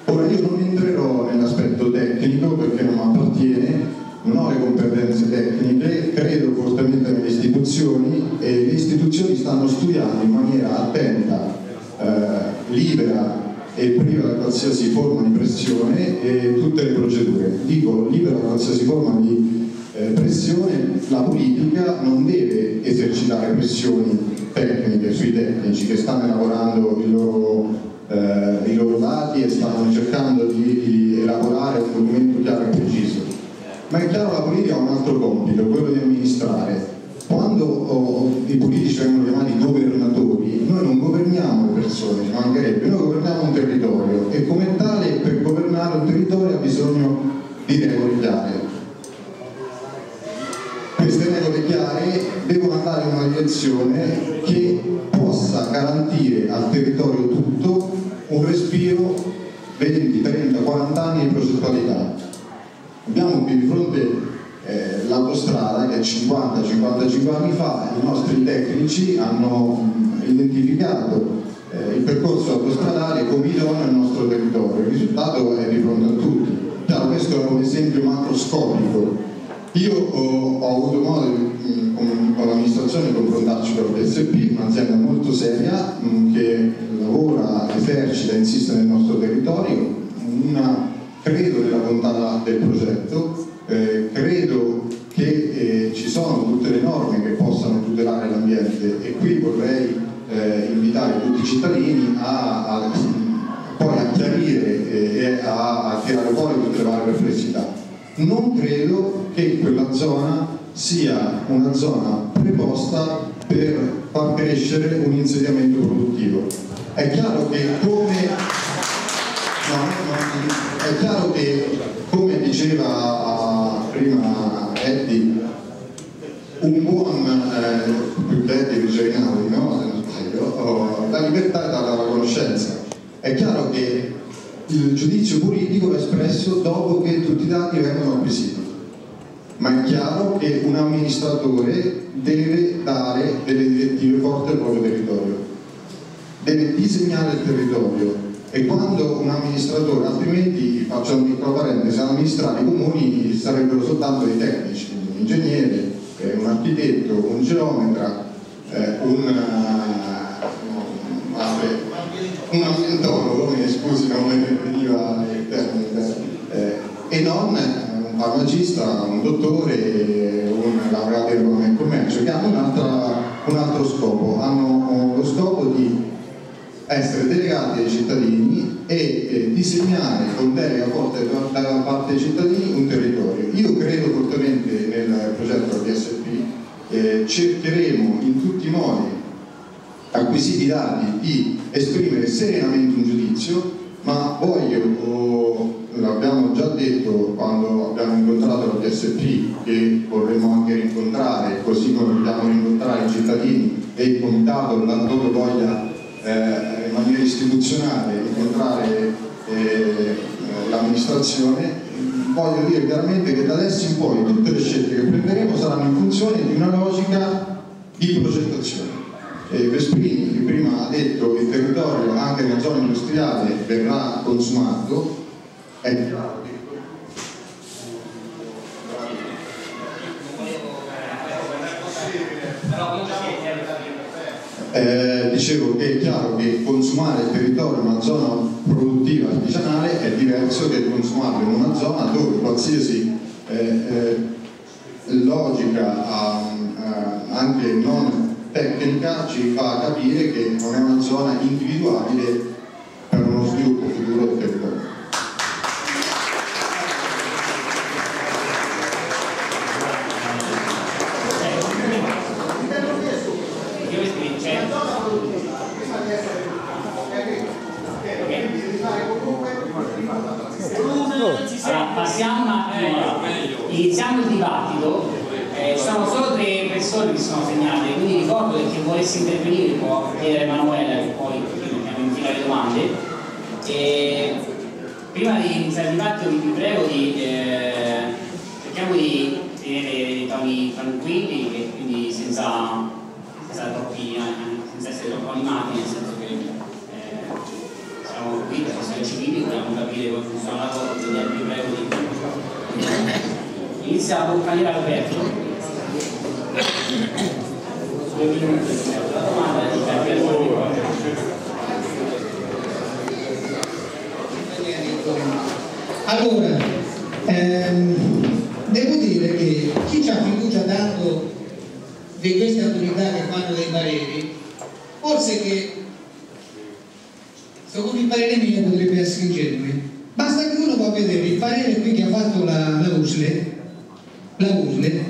Ora io non entrerò nell'aspetto tecnico perché non appartiene, non ho le competenze tecniche, credo fortemente nelle istituzioni e le istituzioni stanno studiando in maniera attenta, eh, libera e priva da qualsiasi forma di pressione e tutte le procedure. Dico libera da qualsiasi forma di eh, pressione, la politica non deve esercitare pressioni tecniche sui tecnici che stanno elaborando i loro, eh, i loro dati e stanno cercando di, di elaborare un documento chiaro e preciso ma è chiaro la politica ha un altro compito, quello di amministrare. Quando oh, i politici vengono chiamati governatori, noi non governiamo le persone, ci mancherebbe, noi governiamo un territorio e come tale per governare un territorio ha bisogno di regole chiare. Queste regole chiare devono andare in una direzione che possa garantire al territorio tutto un respiro 20, 30, 40 anni di progettualità abbiamo qui di fronte eh, l'autostrada che 50-55 anni fa i nostri tecnici hanno identificato eh, il percorso autostradale come idoneo al nostro territorio. Il risultato è di fronte a tutti. Chiaro, questo è un esempio macroscopico. Io ho, ho avuto modo mh, con, l'amministrazione di confrontarci con la un'azienda molto seria mh, che lavora, esercita, insiste nel nostro territorio, una credo nella bontà del progetto, eh, credo che eh, ci sono tutte le norme che possano tutelare l'ambiente e qui vorrei invitare tutti i cittadini a, a, poi a chiarire eh, e a, a tirare fuori tutte le varie perplessità. Non credo che quella zona sia una zona preposta per far crescere un insediamento produttivo. È chiaro che come No, no, è chiaro che, come diceva prima Eddie, un buon, eh, più Eddie Vigerinali, no? Libertà è data dalla conoscenza. È chiaro che il giudizio politico è espresso dopo che tutti i dati vengono acquisiti, ma è chiaro che un amministratore deve dare delle direttive forti al proprio territorio, deve disegnare il territorio e quando un amministratore, altrimenti faccio un micro parentesi, amministrare i comuni sarebbero soltanto dei tecnici, un ingegnere, eh, un architetto, un geometra, eh, un, uh, un ambientologo, mi scusi non me veniva il termine, eh, e non un farmacista, un dottore, un laureato in economia e commercio, che hanno un, altro scopo, hanno lo scopo di essere delegati ai cittadini e eh, disegnare con delega forte da parte dei cittadini un territorio. Io credo fortemente eh, cercheremo in tutti i modi acquisiti i dati di esprimere serenamente un giudizio, ma voglio, oh, l'abbiamo già detto quando abbiamo incontrato la DSP che vorremmo anche rincontrare, così come vogliamo rincontrare i cittadini e il comitato laddove voglia eh, in maniera istituzionale incontrare eh, l'amministrazione, voglio dire chiaramente che da adesso in poi tutte le scelte che prenderemo saranno in funzione di una logica di progettazione. Eh, Vesprini, che prima ha detto che il territorio anche nella zona industriale verrà consumato, è chiaro che Eh, dicevo che è chiaro che consumare il territorio in una zona produttiva artigianale è diverso che consumarlo in una zona dove qualsiasi eh, eh, logica anche non tecnica ci fa capire che non è una zona individuabile Allora, passiamo attimo, iniziamo il dibattito, eh, sono solo tre persone che sono segnate, quindi ricordo che chi volesse intervenire può chiedere a Emanuele che poi mettiamo in fila le domande. E prima di iniziare il dibattito vi prego di eh, cerchiamo di tenere dei toni tranquilli e quindi senza, senza, troppi, senza essere troppo animati, nel senso che eh, per essere civili, vogliamo capire come funziona la cosa, quindi vi prego di iniziamo con Caniera Alberto. Due minuti, la domanda di capire Allora, ehm, devo dire che chi ci ha fiducia tanto di queste autorità che fanno dei pareri, forse che secondo il parere mio potrebbe essere ingenui. Basta che uno va a vedere il parere qui che ha fatto la, la USLE, la USLE,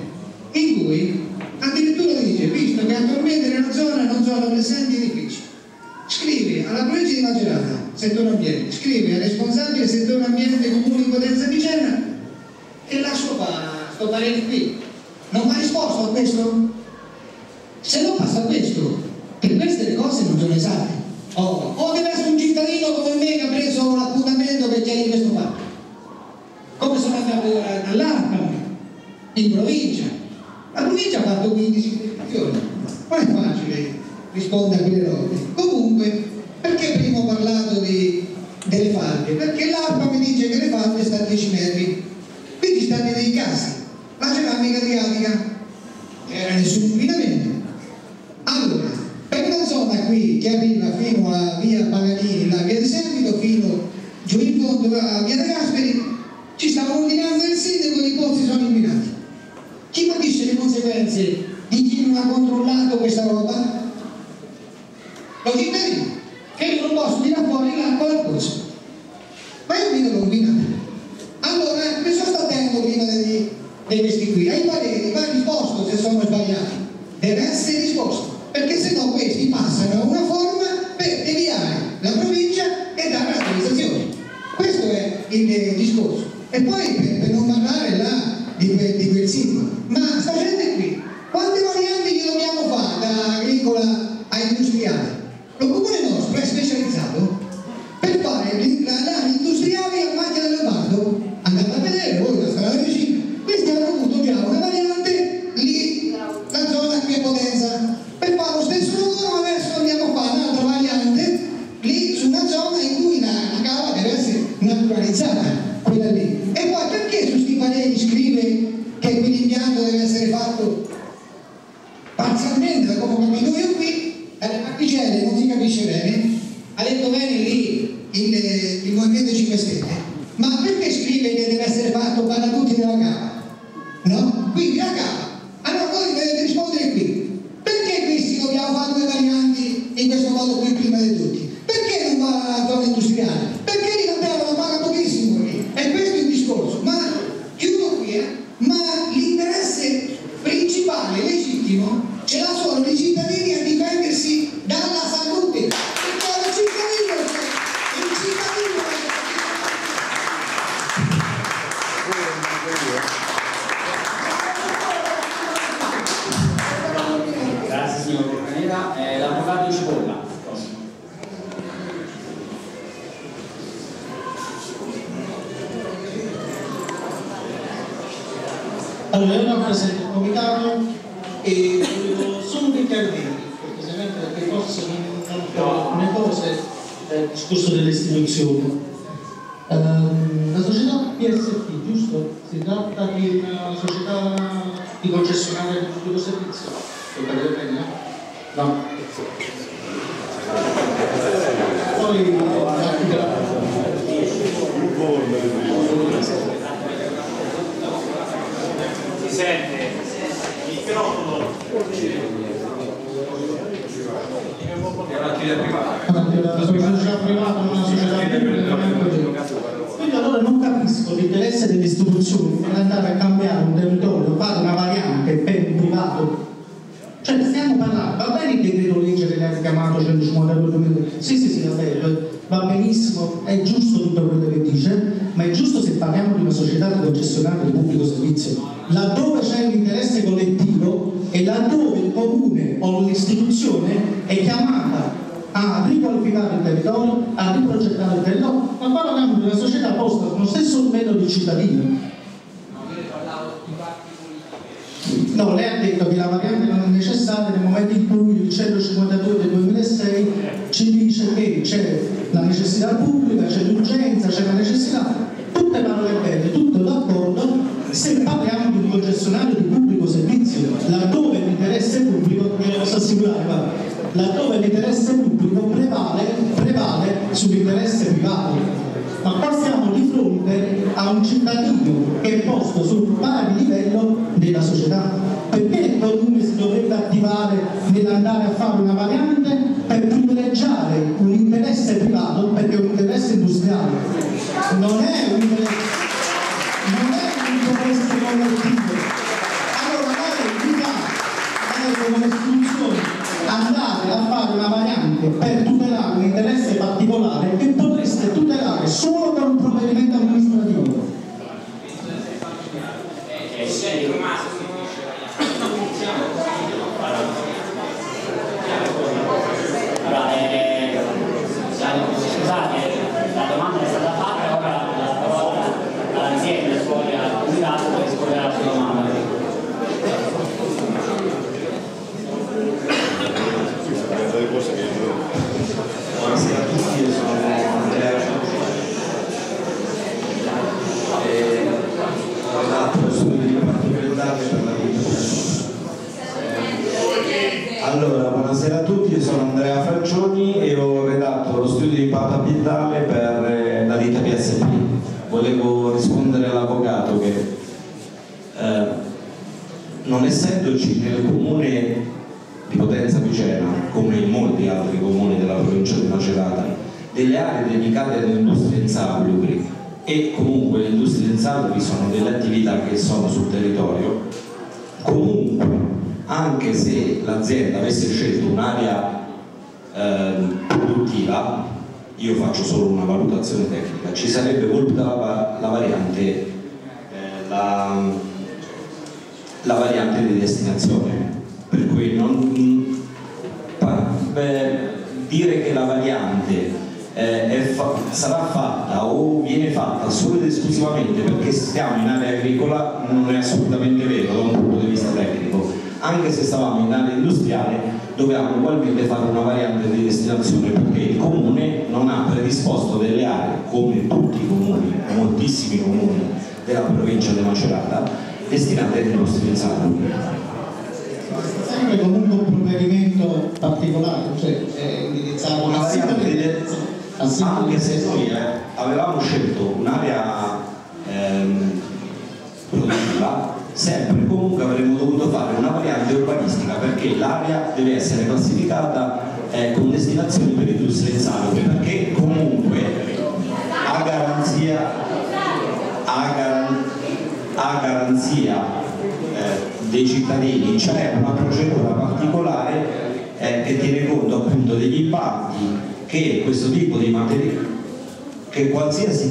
il, il Movimento 5 Stelle,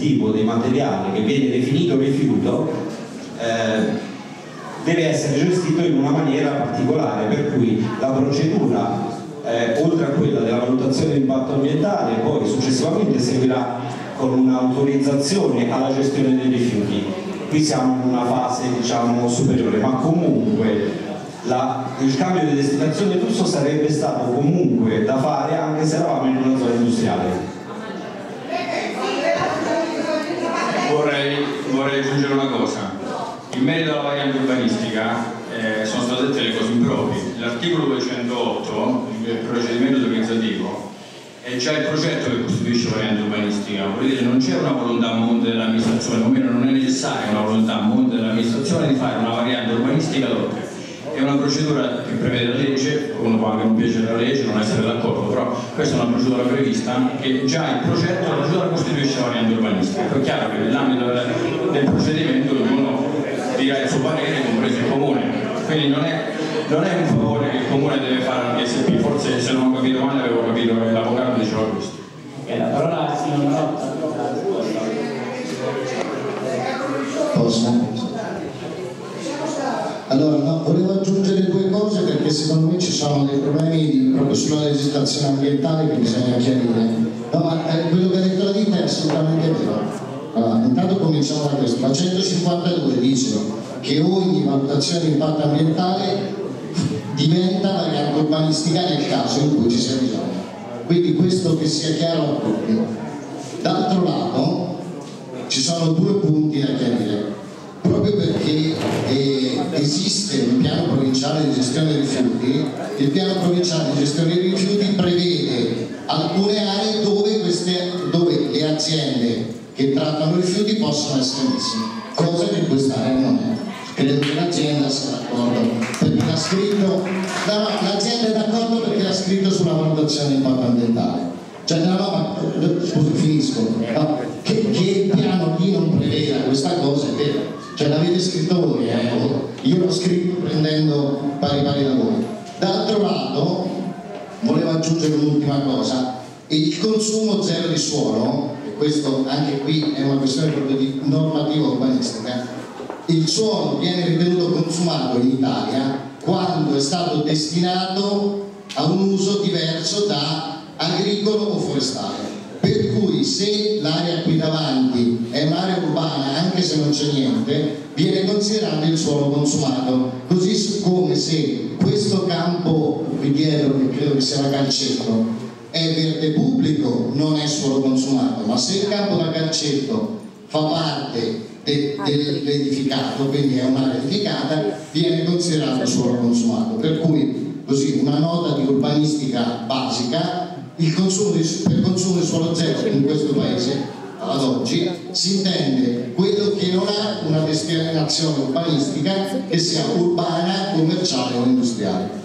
tipo di materiale che viene definito rifiuto eh, deve essere gestito in una maniera particolare per cui la procedura eh, oltre a quella della valutazione di impatto ambientale poi successivamente seguirà con un'autorizzazione alla gestione dei rifiuti. Qui siamo in una fase diciamo superiore ma comunque la- il cambio di destinazione d'uso sarebbe stato comunque da fare anche se eravamo in una zona industriale Vorrei, vorrei aggiungere una cosa. In merito alla variante urbanistica eh, sono state dette le cose improprie. L'articolo 208, il procedimento organizzativo, è già il progetto che costituisce variante urbanistica. Vuol dire non c'è una volontà a monte dell'amministrazione, o meno non è necessaria una volontà a monte dell'amministrazione di fare una variante urbanistica doppia. È una procedura che prevede la legge, uno può anche non piacere la legge, non essere d'accordo, però questa è una procedura prevista che già il progetto, la procedura costituisce la variante urbanistica. È chiaro che nell'ambito del procedimento dirà il suo parere, compreso il comune. Quindi non è, non è un favore che il comune deve fare al DSP, forse se non ho capito male avevo capito che l'avvocato diceva questo. E la parola al signor Rotta. Posso? Allora, no, volevo aggiungere due cose perché secondo me ci sono dei problemi di- proprio sulla legislazione ambientale che bisogna chiarire. No, ma eh, quello che ha detto la ditta è assolutamente vero. Allora, intanto cominciamo da questo. La 152 dice che ogni valutazione di impatto ambientale diventa variante urbanistica nel caso in cui ci sia bisogno. Quindi questo che sia chiaro a tutti. D'altro lato ci sono due punti da chiarire proprio perché eh, esiste un piano provinciale di gestione dei rifiuti, il piano provinciale di gestione dei rifiuti prevede alcune aree dove, queste, dove le aziende che trattano rifiuti possono essere messe, cosa che in quest'area non è. Che l'azienda sia d'accordo perché l'ha scritto, l'azienda è d'accordo perché l'ha scritto sulla valutazione di impatto ambientale. Cioè, no, no, ma scusi, finisco. No, che, che il piano lì non preveda questa cosa è vero. Cioè l'avete scritto voi, eh? io l'ho scritto prendendo pari pari da voi. D'altro lato, volevo aggiungere un'ultima cosa, il consumo zero di suolo, e questo anche qui è una questione proprio di normativa urbanistica, il suolo viene ritenuto consumato in Italia quando è stato destinato a un uso diverso da agricolo o forestale. Per cui se l'area qui davanti è un'area urbana, anche se non c'è niente, viene considerato il suolo consumato, così come se questo campo qui dietro, che credo che sia la calcetto, è verde pubblico, non è suolo consumato, ma se il campo da calcetto fa parte de- dell'edificato, quindi è un'area edificata, viene considerato suolo consumato. Per cui così una nota di urbanistica basica, il consumo di, per consumo di suolo zero in questo paese ad oggi si intende quello che non ha una destinazione urbanistica che sia urbana, commerciale o industriale.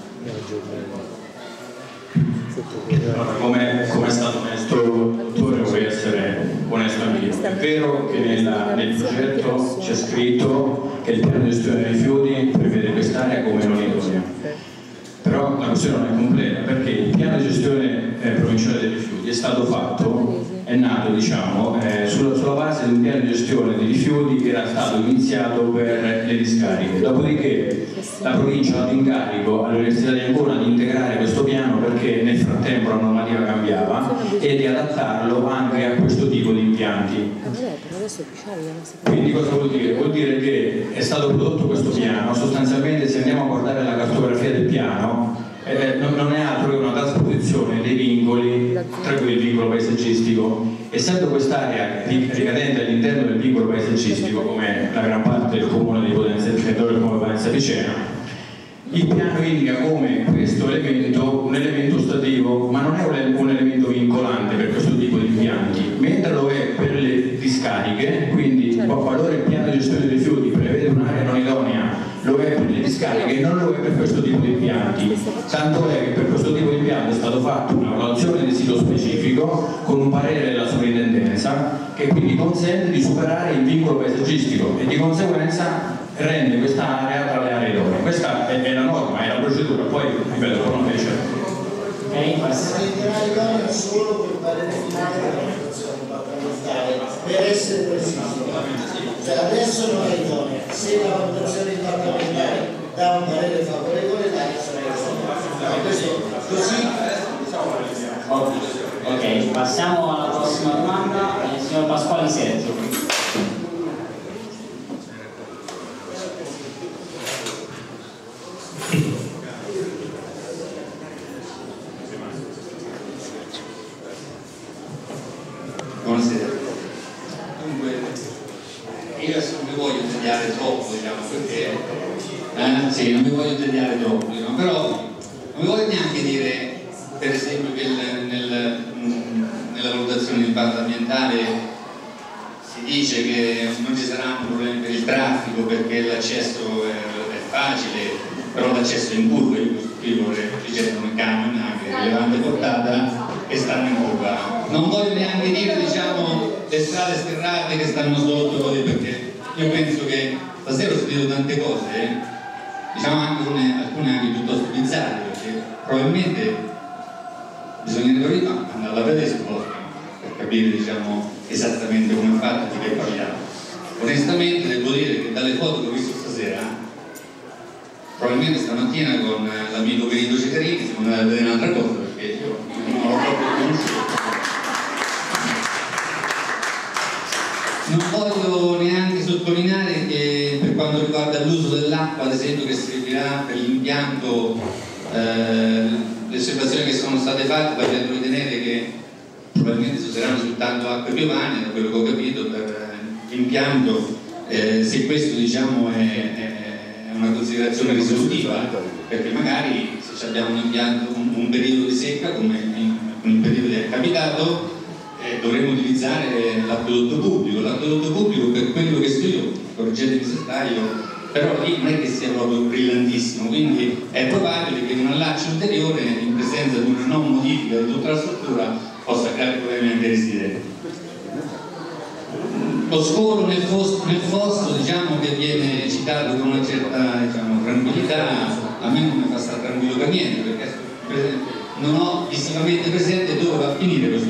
Allora, come, come è stato onesto il dottore, vuoi essere onesto anch'io. È vero che nella- nel progetto c'è scritto che il piano di gestione dei rifiuti prevede quest'area come non idonea. Però la questione non è completa perché il piano di gestione eh, provinciale dei rifiuti è stato fatto, è nato diciamo, eh, sulla, sulla base di un piano di gestione dei rifiuti che era stato iniziato per le discariche. Dopodiché la provincia ha dato incarico all'Università di Ancona di integrare questo piano perché nel frattempo la normativa cambiava e di adattarlo anche a questo tipo di impianti. Quindi cosa vuol dire? Vuol dire che è stato prodotto questo piano, sostanzialmente se andiamo a guardare la cartografia del piano, eh, non, non è altro che una trasposizione dei vincoli, tra cui il vincolo paesaggistico. Essendo quest'area ri- ricadente all'interno del vincolo paesaggistico, come la gran parte del comune di Potenza del territorio del comune di Potenza Picena, il piano indica come questo elemento un elemento ostativo, ma non è un, elemento vincolante per questo tipo di impianti, mentre lo è per le discariche, quindi qualora il piano di gestione dei rifiuti lo è per le discariche e non lo è per questo tipo di impianti. Tanto è che per questo tipo di impianto è stato fatto una valutazione di sito specifico con un parere della sovrintendenza che quindi consente di superare il vincolo paesaggistico e di conseguenza rende questa area tra le aree idonee. Questa è, è, la norma, è la procedura, poi ripeto, non. Renderà idonea solo per parere finale della valutazione parlamentare, per. Cioè adesso non è idonea, se la valutazione parlamentare dà un parere favorevole l'area sarà idonea. Questo così Ok, passiamo alla prossima domanda, il signor Pasquale Sergio.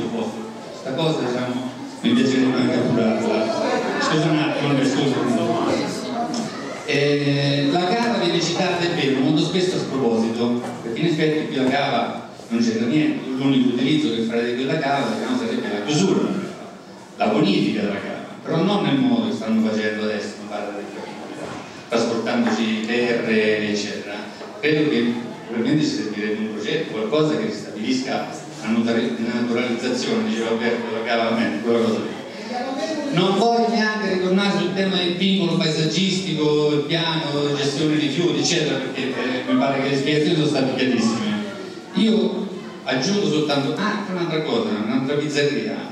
Questo fosso. Questa cosa diciamo, mi piacerebbe anche appurarla. Scusa un attimo, scusa. Eh, la cava viene citata, è vero, molto spesso a sproposito, perché in effetti qui la cava non c'entra niente, l'unico utilizzo che farete di quella cava diciamo, sarebbe la chiusura della la bonifica della cava, però non nel modo che stanno facendo adesso, mi pare di trasportandoci terre, eccetera. Credo che probabilmente ci servirebbe un progetto, qualcosa che stabilisca la la naturalizzazione, diceva Alberto, della cava a me, quella cosa lì. Non voglio neanche ritornare sul tema del vincolo paesaggistico, il piano, gestione dei rifiuti, eccetera, perché eh, mi pare che le spiegazioni sono state chiarissime. Io aggiungo soltanto ah, un'altra cosa, un'altra bizzarria.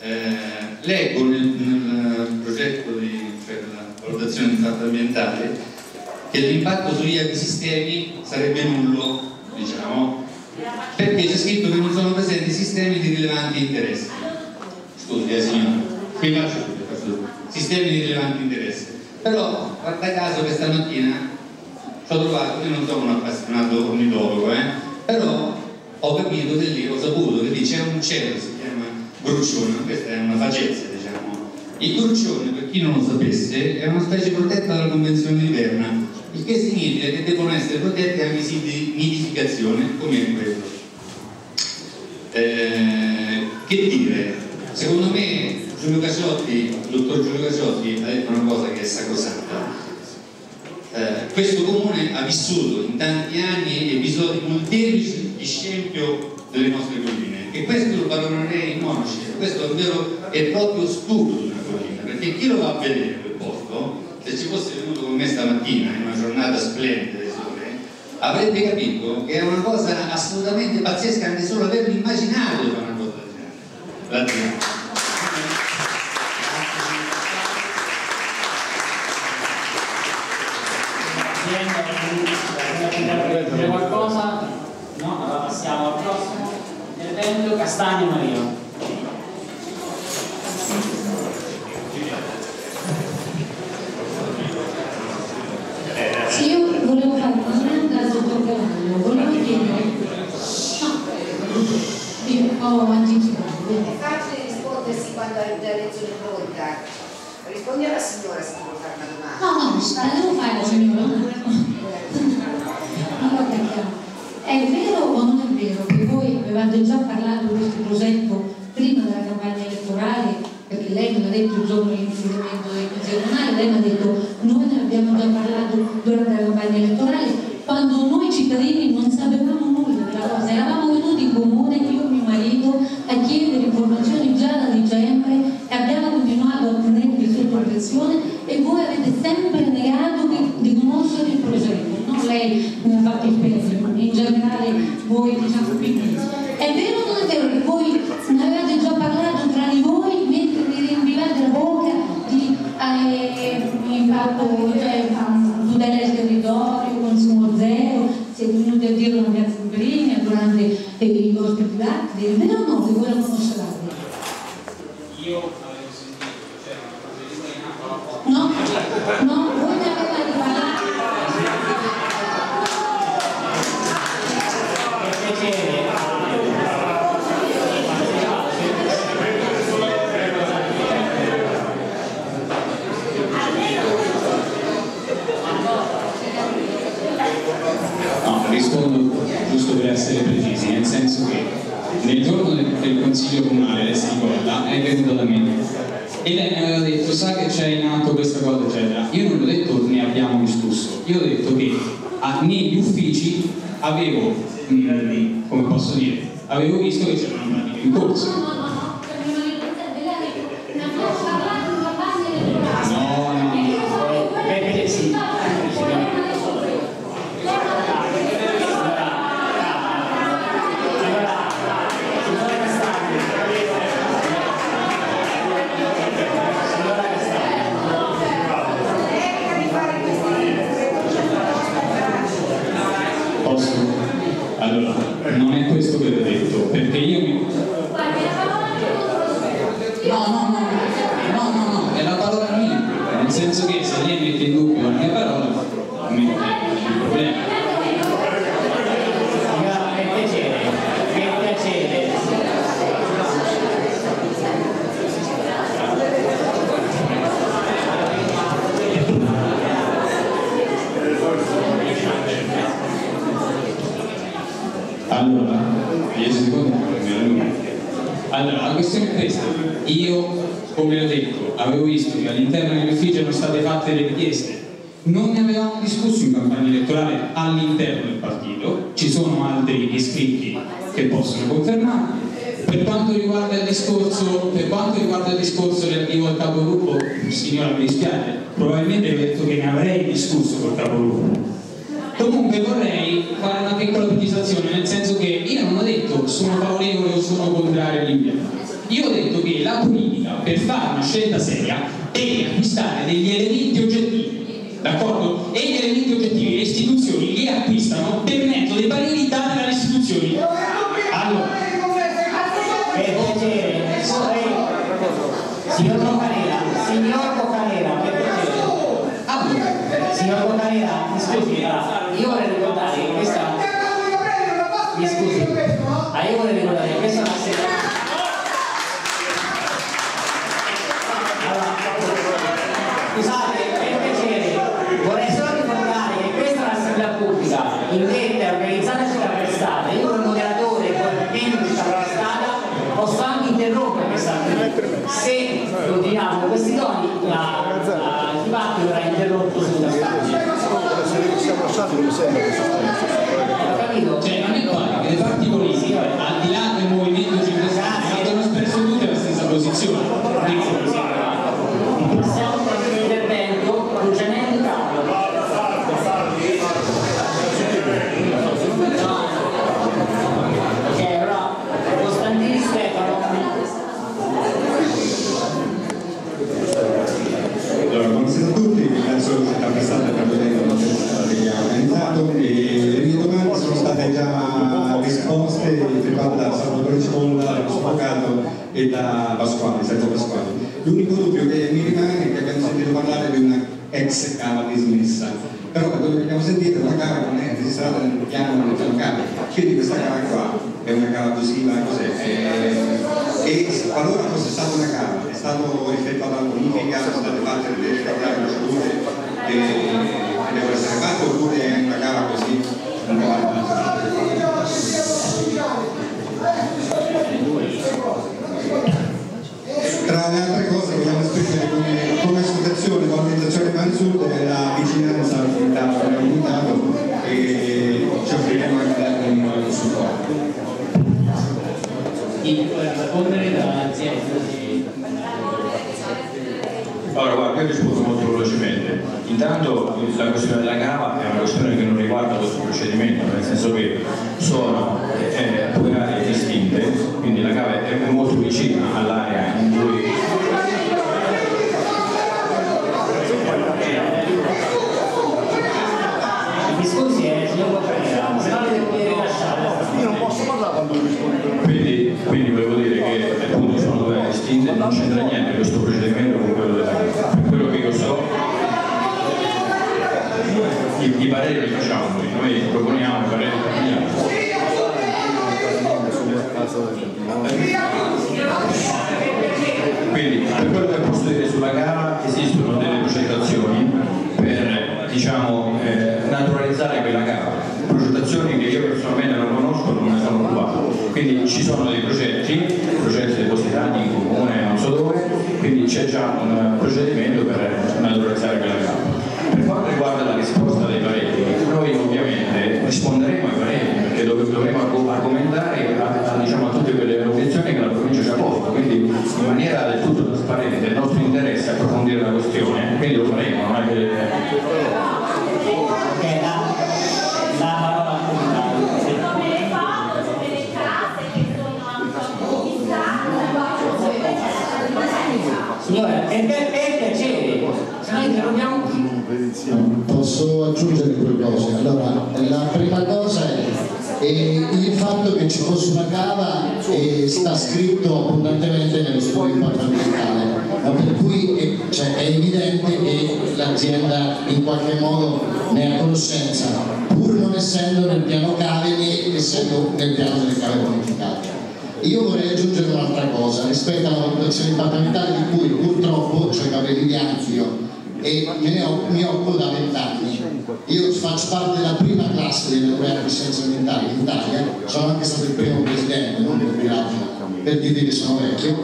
Eh, leggo nel, nel progetto di, per la valutazione di impatto ambientale che l'impatto sugli ecosistemi sarebbe nullo, diciamo, perché c'è scritto che non sono presenti sistemi di rilevanti interessi. Scusi, eh, signore, qui faccio tutto, sistemi di rilevanti interessi. Però, guarda caso che stamattina ci ho trovato, io non sono un appassionato ornitologo, eh, però ho capito che lì, ho saputo che lì c'è un uccello, si chiama gruccione, questa è una facezia, diciamo. Il gruccione, per chi non lo sapesse, è una specie protetta dalla Convenzione di Berna, il che significa che devono essere protetti anche i siti di nidificazione, come è quello. Eh, che dire? Secondo me Giulio Caciotti, il dottor Giulio Caciotti ha detto una cosa che è sacrosanta. Eh, questo comune ha vissuto in tanti anni episodi molteplici di scempio delle nostre colline e questo lo paragonerei in monaci, questo è vero e proprio studio di una collina, perché chi lo va a vedere quel posto, se ci fosse venuto con me stamattina in una giornata splendida di sole, avrete capito che è una cosa assolutamente pazzesca anche solo averlo immaginato di fare una cosa del genere. Qualcosa? No? Allora passiamo al prossimo intervento. Castagno Maria. Sì, io volevo fare una domanda al dottor Cavallo, volevo chiedere, no, io ho anticipato. È facile rispondersi quando hai già lezione pronta. Rispondi alla signora se ti vuoi fare una domanda. No, no, la devo fare la signora. Allora, chiaro. È vero o non è vero che voi avevate già parlato di questo progetto prima della campagna elettorale? Perché lei non ha detto il giorno dell'insediamento del Consiglio Comunale, lei mi ha detto noi ne abbiamo già parlato durante la campagna elettorale, quando noi cittadini non sapevamo nulla della cosa, eravamo venuti in comune, io e mio marito, a chiedere informazioni già da dicembre e abbiamo continuato a tenervi pressione e voi avete sempre negato che- di conoscere il progetto, non lei ne ha fatto esperienza, ma in generale voi diciamo quindi. È vero Se continuiamo con questi toni, la, la, il dibattito verrà interrotto sulla. Ho capito? cioè non è qua che le parti politiche, al di là del movimento 5 Stelle, hanno espresso tutte la stessa posizione. Da Pasquale, sta scritto abbondantemente nello studio ma per cui è, cioè, è evidente che l'azienda in qualche modo ne ha conoscenza, pur non essendo nel piano cave né essendo nel piano delle cave bonificate. Io vorrei aggiungere un'altra cosa rispetto alla valutazione impatto ambientale di cui purtroppo, cioè capelli bianchi e me ne ho- mi occupo da vent'anni. Io faccio parte della prima classe delle laureati di scienze ambientali in Italia, sono anche stato il primo presidente, non per pirati, per dirvi che sono vecchio,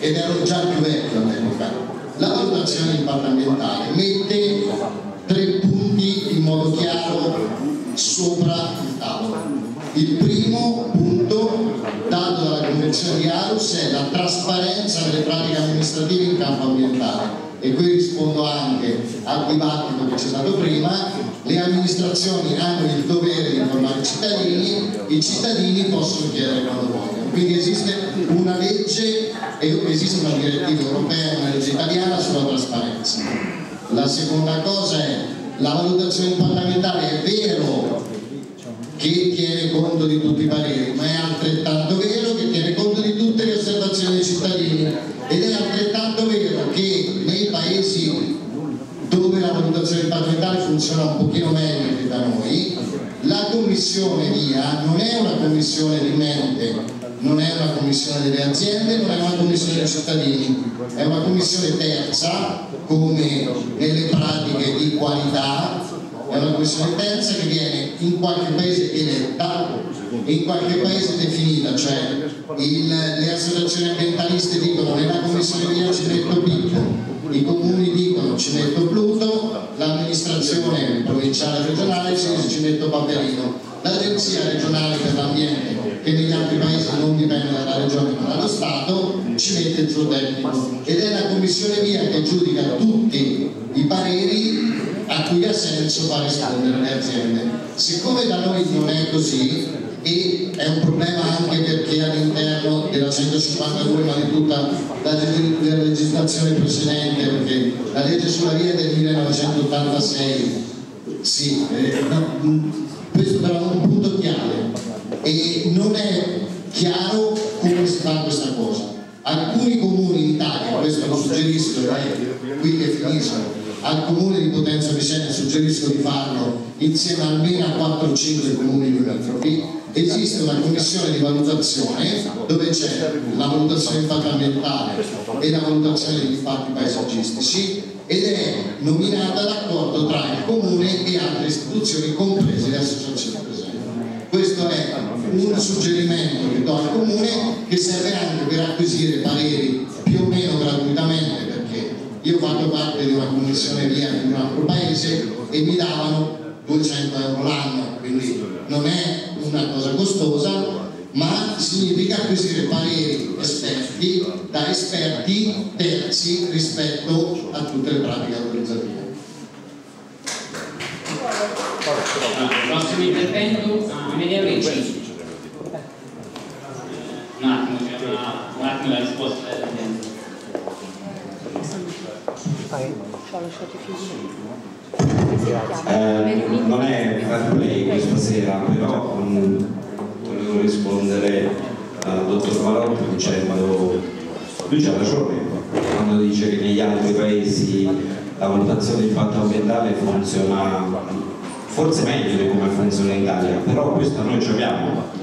ed ero già più vecchio all'epoca. La valutazione di impatto ambientale mette tre punti in modo chiaro sopra il tavolo. Il primo punto dato dalla Convenzione di Aarhus è la trasparenza delle pratiche amministrative in campo ambientale e qui rispondo anche al dibattito che c'è stato prima, le amministrazioni hanno il dovere di informare i cittadini, i cittadini possono chiedere quando vogliono. Quindi esiste una legge, esiste una direttiva europea, una legge italiana sulla trasparenza. La seconda cosa è la valutazione impatto ambientale è vero che tiene conto di tutti i pareri, ma è altrettanto vero che tiene conto di tutte le osservazioni dei cittadini ed è altrettanto vero che nei paesi dove impatto ambientale funziona un pochino meglio che da noi, la commissione VIA non è una commissione di mente, non è una commissione delle aziende, non è una commissione dei cittadini, è una commissione terza come nelle pratiche di qualità. È una commissione terza che viene in qualche paese eletta e in qualche paese definita, cioè il- le associazioni ambientaliste dicono nella commissione via ci metto Pippo, i comuni dicono ci metto Pluto, l'amministrazione provinciale regionale ci metto Paperino, l'agenzia regionale per l'ambiente che negli altri paesi non dipende dalla regione ma dallo Stato ci mette il suo tecnico ed è la commissione via che giudica tutti i pareri a cui ha senso far rispondere le aziende. Siccome da noi non è così, e è un problema anche perché all'interno della 152 ma di tutta la legislazione precedente, perché la legge sulla via è del 1986, sì, eh, no, mh, questo però è un punto chiave e non è chiaro come si fa questa cosa. alcuni comuni in Italia, questo lo suggerisco, è qui che finisco, al comune di Potenza Vicene suggerisco di farlo insieme almeno a 4 o 5 comuni limitrofi esiste una commissione di valutazione dove c'è la valutazione di impatto ambientale e la valutazione degli impatti paesaggistici ed è nominata d'accordo tra il comune e altre istituzioni comprese le associazioni presenti. Questo è un suggerimento che do al comune che serve anche per acquisire pareri più o meno gratuitamente perché io fatto parte di una commissione via in un altro paese e mi davano 200 euro l'anno quindi non è una cosa costosa ma significa acquisire pareri esperti da esperti terzi rispetto a tutte le pratiche autorizzative prossimo intervento un attimo c'è una, un attimo la risposta del Presidente Eh, non è fair play questa sera, però mh, volevo rispondere al dottor Marotto dicendo lui c'ha ragione quando dice che negli altri paesi la valutazione di impatto ambientale funziona forse meglio di come funziona in Italia, però questo noi ci abbiamo.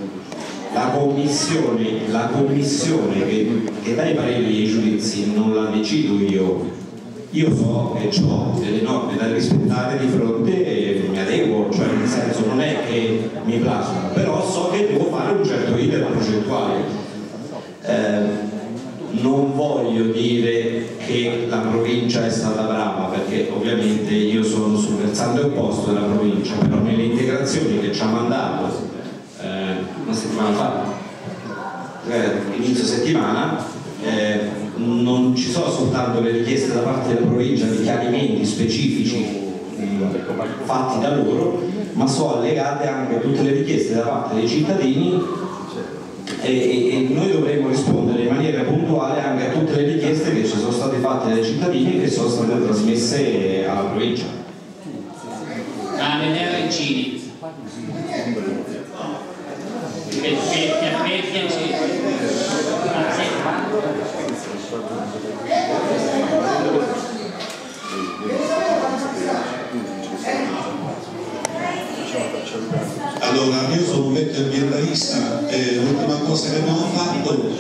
La commissione, la commissione che, che dà i pareri e giudizi non la decido io, io so che ho delle norme da rispettare di fronte e mi adeguo, cioè nel senso non è che mi plasma, però so che devo fare un certo iter progettuale. Eh, non voglio dire che la provincia è stata brava perché ovviamente io sono sul versante opposto della provincia, però nelle integrazioni che ci ha mandato eh, una settimana fa, eh, inizio settimana, eh, non ci sono soltanto le richieste da parte della provincia di chiarimenti specifici mh, fatti da loro, ma sono allegate anche tutte le richieste da parte dei cittadini e, e, e noi dovremo rispondere in maniera puntuale anche a tutte le richieste che ci sono state fatte dai cittadini e che sono state trasmesse alla provincia. Amedeo Riccini piacere Allora, io sono un vecchio ambientalista e l'ultima cosa che abbiamo fatto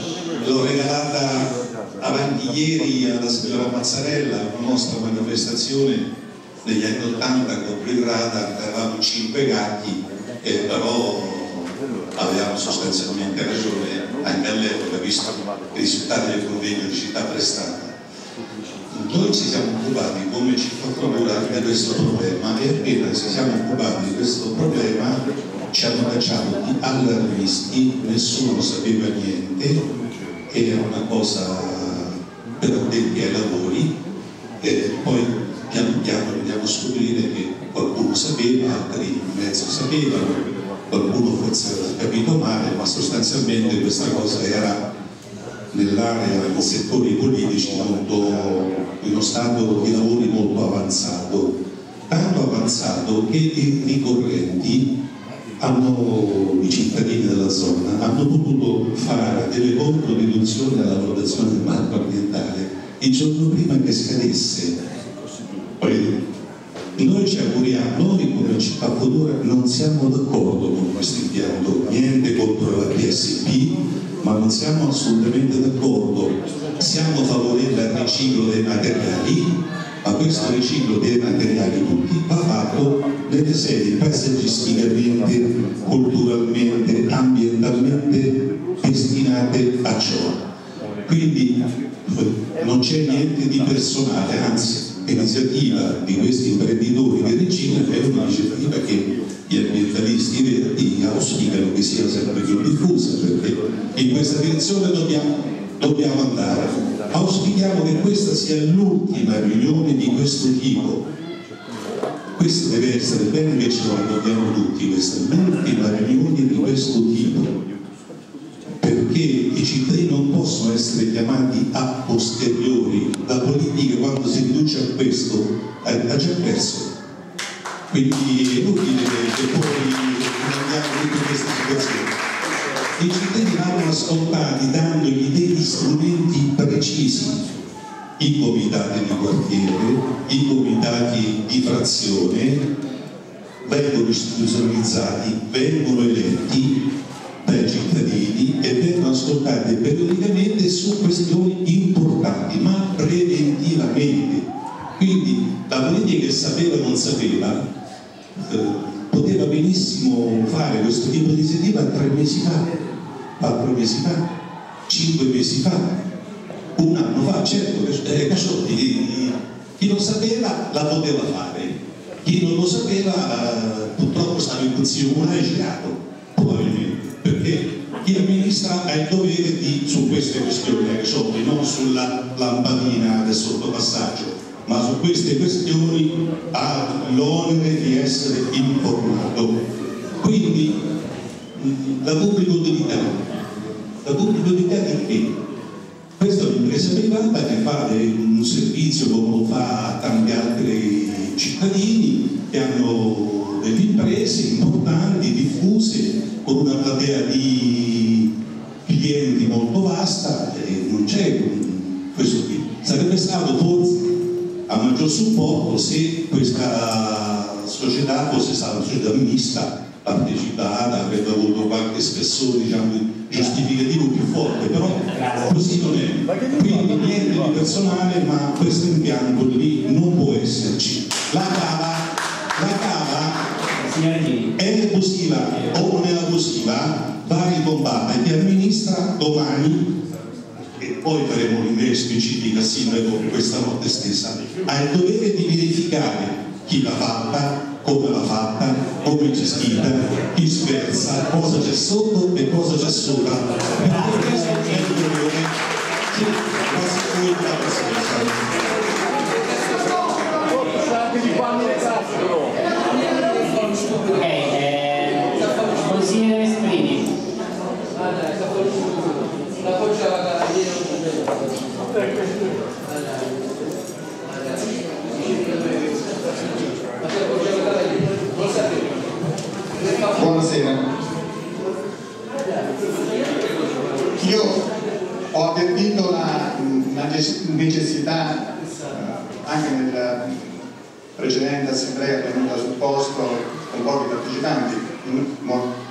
l'ho regalata avanti ieri alla signora Mazzarella, una nostra manifestazione negli anni 80 con Brigata, avevamo cinque gatti e però avevamo sostanzialmente ragione anche all'epoca visto i risultati del convegno di città prestata. Noi ci siamo occupati come città procura di questo problema e appena ci siamo occupati di questo problema ci hanno cacciato di allarmisti, nessuno sapeva niente, era una cosa per addetti ai lavori e poi piano piano veniamo a scoprire che qualcuno sapeva, altri in mezzo sapevano, qualcuno forse aveva capito male, ma sostanzialmente questa cosa era nell'area, nei settori politici molto, in uno stato di lavori molto avanzato, tanto avanzato che i ricorrenti hanno, i cittadini della zona hanno potuto fare delle controriduzioni alla valutazione del marco ambientale il giorno prima che scadesse. Poi, noi ci auguriamo, noi come città futura non siamo d'accordo con questo impianto, niente contro la PSP, ma non siamo assolutamente d'accordo. Siamo favorevoli al riciclo dei materiali, ma questo riciclo dei materiali tutti va fatto nelle sedi paesaggisticamente, culturalmente, ambientalmente destinate a ciò. Quindi non c'è niente di personale, anzi l'iniziativa di questi imprenditori di regime è un'iniziativa che gli ambientalisti verdi auspicano che sia sempre più diffusa perché in questa direzione dobbiamo, dobbiamo andare. Auspichiamo che questa sia l'ultima riunione di questo tipo. Questo deve essere bene che ce lo ricordiamo tutti, questa è l'ultima riunione di questo tipo perché i cittadini non possono essere chiamati a posteriori, la politica quando si riduce a questo ha già perso. Quindi è inutile che poi andiamo in questa situazione. i cittadini vanno ascoltati dandogli degli strumenti precisi i comitati di quartiere, i comitati di frazione vengono istituzionalizzati, vengono eletti dai cittadini e vengono ascoltati periodicamente su questioni importanti, ma preventivamente. Quindi la politica che sapeva o non sapeva eh, poteva benissimo fare questo tipo di iniziativa tre mesi fa, quattro mesi fa, cinque mesi fa, un anno fa, certo, eh, Casciotti, chi, lo sapeva la poteva fare, chi non lo sapeva eh, purtroppo stava in consiglio comunale girato, chi amministra ha il dovere di, su queste questioni, Casciotti, non sulla lampadina del sottopassaggio, ma su queste questioni ha l'onere di essere informato. Quindi la pubblica utilità, la pubblica utilità di che? Questa è un'impresa privata che fa un servizio come lo fa tanti altri cittadini che hanno delle imprese importanti, diffuse, con una platea di clienti molto vasta e non c'è questo qui. Sarebbe stato forse a maggior supporto se questa società fosse stata una società mista, partecipata, avrebbe avuto qualche spessore diciamo, giustificativo più forte, però così non è. Quindi niente di personale, ma questo impianto lì non può esserci. La cava, la cava è abusiva o non è abusiva, va ribombata e chi amministra domani e poi faremo un'idea specifica sindaco questa notte stessa, ha il dovere di verificare chi l'ha fatta, come l'ha fatta, come è gestita, chi sversa, cosa c'è sotto e cosa c'è sopra. Perché questo è il dovere che eh, consigliere Vesprini. Buonasera. Io ho avvertito la, la necessità, eh, anche nella precedente assemblea tenuta sul posto con pochi partecipanti,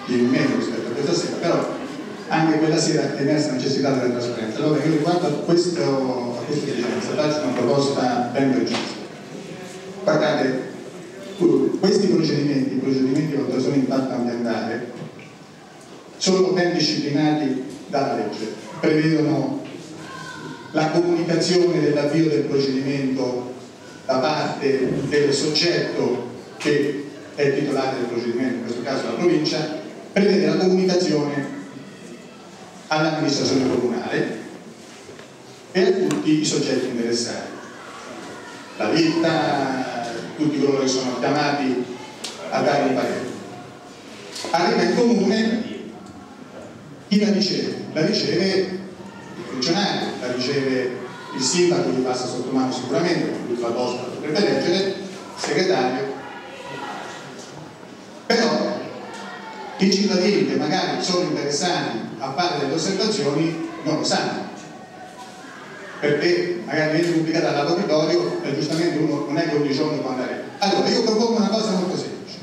in, meno rispetto a questa sera, però anche quella sera è emersa la necessità della trasparenza. Allora io riguardo a questo, a questa diligenza faccio una proposta ben precisa. Guardate, questi procedimenti, i procedimenti di valutazione di impatto ambientale, sono ben disciplinati dalla legge, prevedono la comunicazione dell'avvio del procedimento da parte del soggetto che è titolare del procedimento, in questo caso la provincia, prevede la comunicazione all'amministrazione comunale e a tutti i soggetti interessati. La ditta, tutti coloro che sono chiamati a dare un parere. Arriva in comune chi la riceve? La riceve il funzionario, la riceve il sindaco, gli passa sotto mano sicuramente, lui la posta potrebbe leggere, il segretario. Però i cittadini che magari sono interessati a fare delle osservazioni non lo sanno perché magari viene pubblicata dal laboratorio e giustamente uno non è che ogni giorno può andare. Allora io propongo una cosa molto semplice.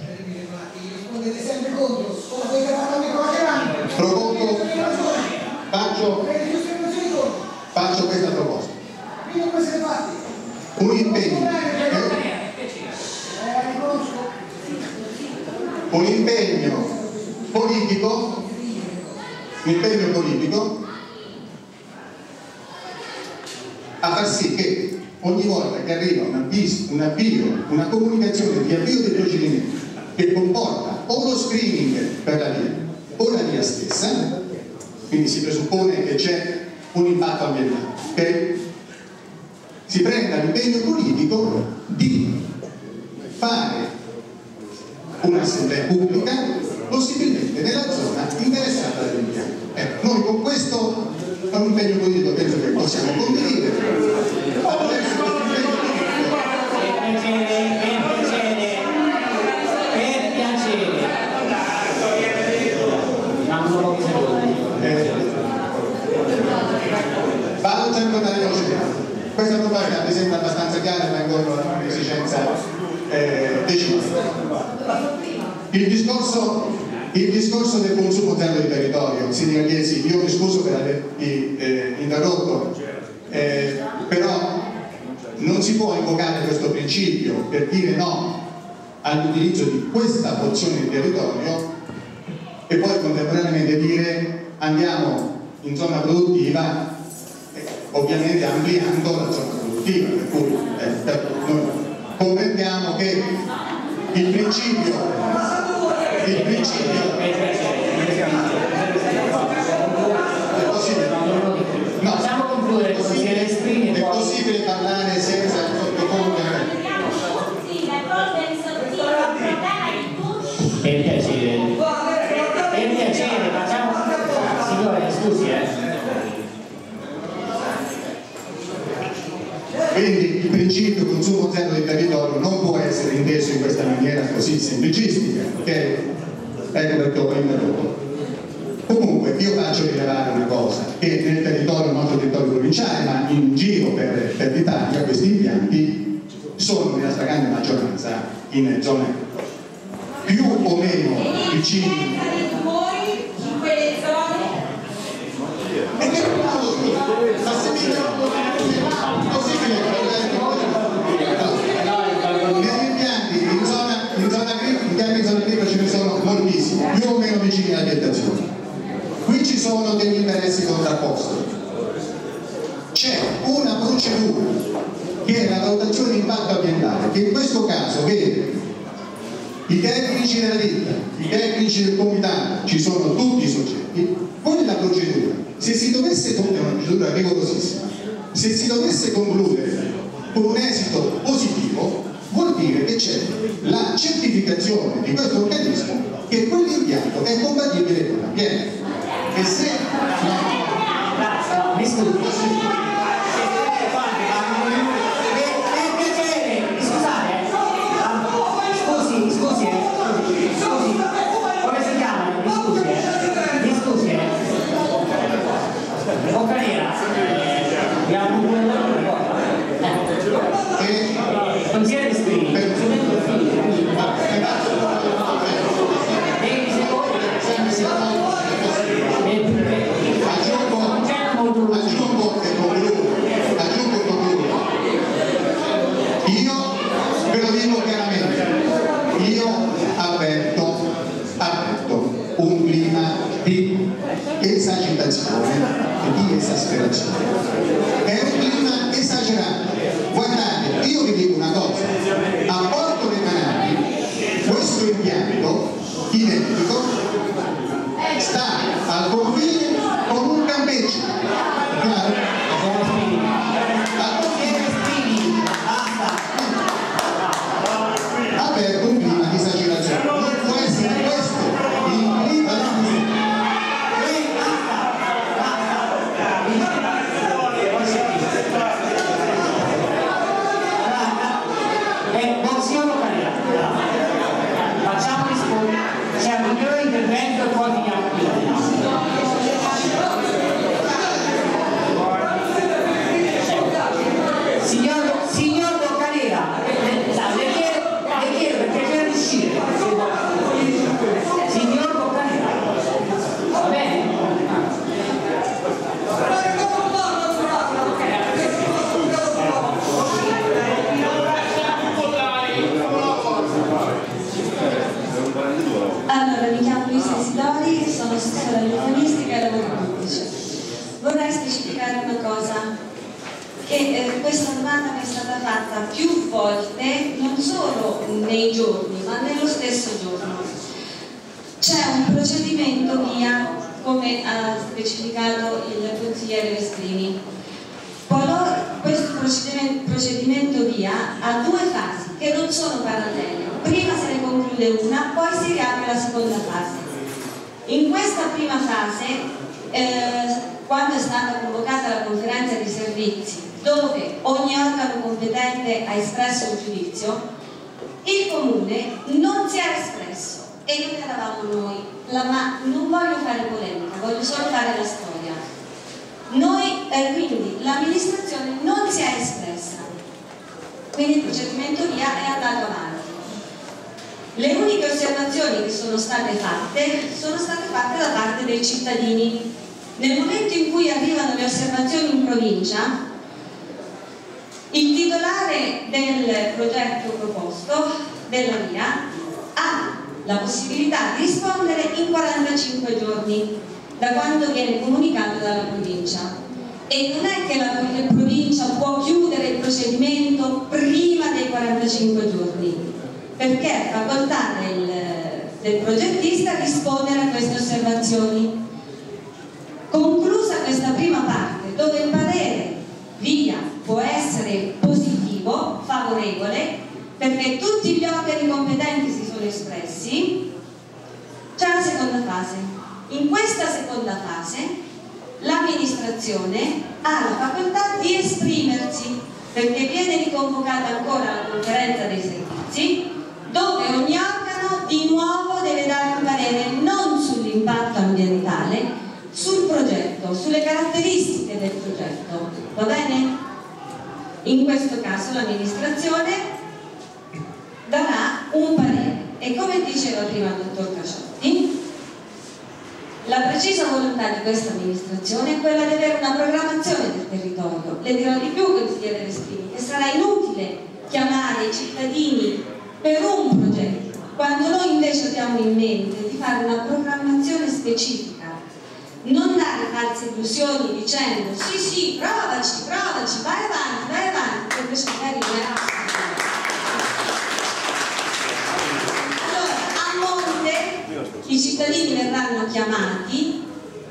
Propongo, faccio, faccio questa proposta. Un impegno, un impegno politico, un impegno politico a far sì che ogni volta che arriva un avviso, un avvio, una comunicazione di avvio del procedimento che comporta o lo screening per la via o la via stessa, quindi si presuppone che c'è un impatto ambientale, ok? si prenda l'impegno politico di fare un'assemblea pubblica possibilmente nella zona interessata dall'impianto. Ecco, noi con questo è un impegno politico penso che possiamo condividere. Questa domanda mi sembra abbastanza chiara ma è ancora un'esigenza eh, decisa. Il discorso il discorso del consumo zero di territorio, Signora Chiesi, io mi scuso per avervi eh, interrotto, eh, però non si può invocare questo principio per dire no all'utilizzo di questa porzione di territorio e poi contemporaneamente dire andiamo in zona produttiva eh, ovviamente ampliando la zona produttiva per cui eh, per, comprendiamo che il principio il principio è possibile no, Facciamo concludere consigliere Esprini è possibile parlare senza sottoporre Per piacere. Per piacere, facciamo. Signore, scusi, eh. Quindi il principio consumo zero del territorio non può essere inteso in questa maniera così semplicistica, ok? Ecco perché ho interrotto. Comunque io faccio rilevare una cosa, che nel territorio, nostro territorio provinciale, ma in giro per, per l'Italia, questi impianti sono nella stragrande maggioranza in zone più o meno vicine. Degli interessi contrapposti. C'è una procedura che è la valutazione di impatto ambientale, che in questo caso vede i tecnici della ditta, i tecnici del comitato, ci sono tutti i soggetti, poi la procedura, se si dovesse compiere una procedura rigorosissima, se si dovesse concludere con un esito positivo, vuol dire che c'è la certificazione di questo organismo che quell'impianto è compatibile con l'ambiente.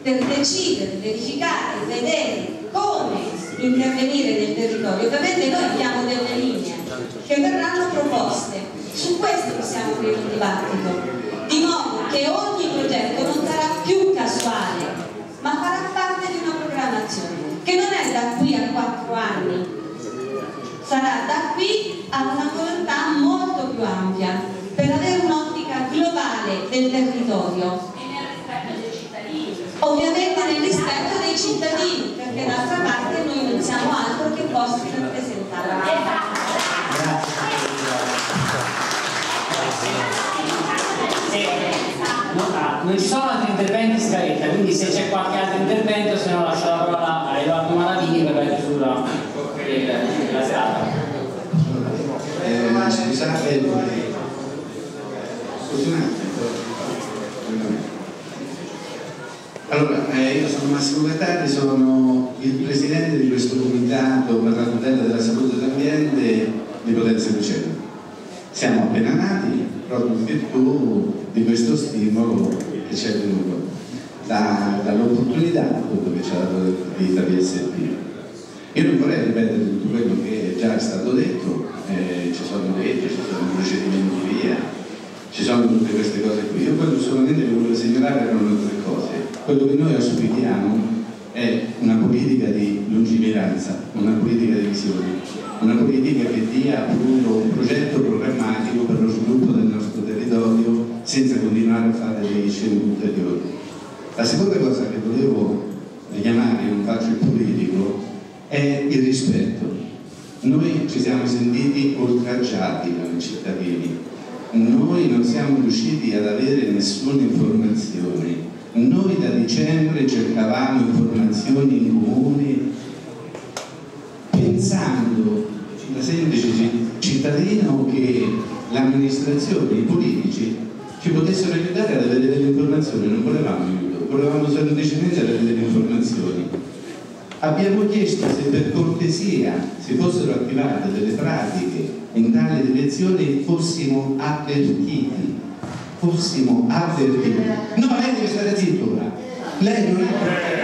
Per decidere, verificare, vedere come intervenire nel territorio. Ovviamente noi abbiamo delle linee che verranno proposte. Su questo possiamo aprire un dibattito, di modo che ogni progetto non sarà più casuale, ma farà parte di una programmazione, che non è da qui a quattro anni, sarà da qui a una volontà molto più ampia, per avere un'ottica globale del territorio. Ovviamente nel rispetto dei cittadini, perché d'altra parte noi non siamo altro che vostri rappresentanti. non ci sono altri interventi in scaletta, quindi se c'è qualche altro intervento, se no lascio la parola a Edoardo Maravini per la chiusura della serata. Eh, scusate, scusi un attimo. Allora, eh, io sono Massimo Gattari, sono il presidente di questo comitato per la tutela della salute dell'ambiente di Potenza Lucena. Siamo appena nati proprio in virtù di questo stimolo che ci è venuto da, dall'opportunità che ci ha dato vita PSP. Io non vorrei ripetere tutto quello che già è stato detto, eh, ci sono leggi, ci sono procedimenti via, ci sono tutte queste cose qui. Io quello solamente che volevo segnalare erano tre cose. Quello che noi auspichiamo è una politica di lungimiranza, una politica di visione, una politica che dia appunto un progetto programmatico per lo sviluppo del nostro territorio senza continuare a fare dei scemi ulteriori. La seconda cosa che volevo richiamare, non faccio il politico, è il rispetto. Noi ci siamo sentiti oltraggiati dai cittadini, noi non siamo riusciti ad avere nessuna informazione. Noi da dicembre cercavamo informazioni in comune pensando da semplice cittadino che l'amministrazione, i politici ci potessero aiutare ad avere delle informazioni, non volevamo aiuto, volevamo semplicemente avere delle informazioni. Abbiamo chiesto se per cortesia si fossero attivate delle pratiche in tale direzione fossimo avvertiti. Fossimo avvertiti. No, lei deve stare zitto ora. Lei non è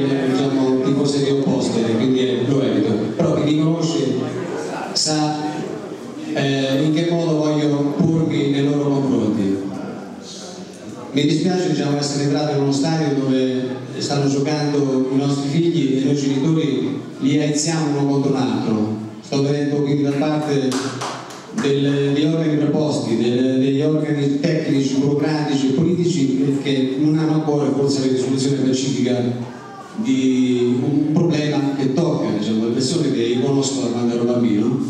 delle diciamo, tifoserie opposte, quindi lo evito. Però chi mi conosce sa eh, in che modo voglio pormi nei loro confronti. Mi dispiace diciamo, essere entrato in uno stadio dove stanno giocando i nostri figli e noi genitori li aiziamo uno contro l'altro. Sto vedendo quindi da parte del, degli organi preposti, del, degli organi tecnici, burocratici e politici che non hanno a cuore forse la risoluzione pacifica di un problema che tocca diciamo, le persone che io conosco da quando ero bambino,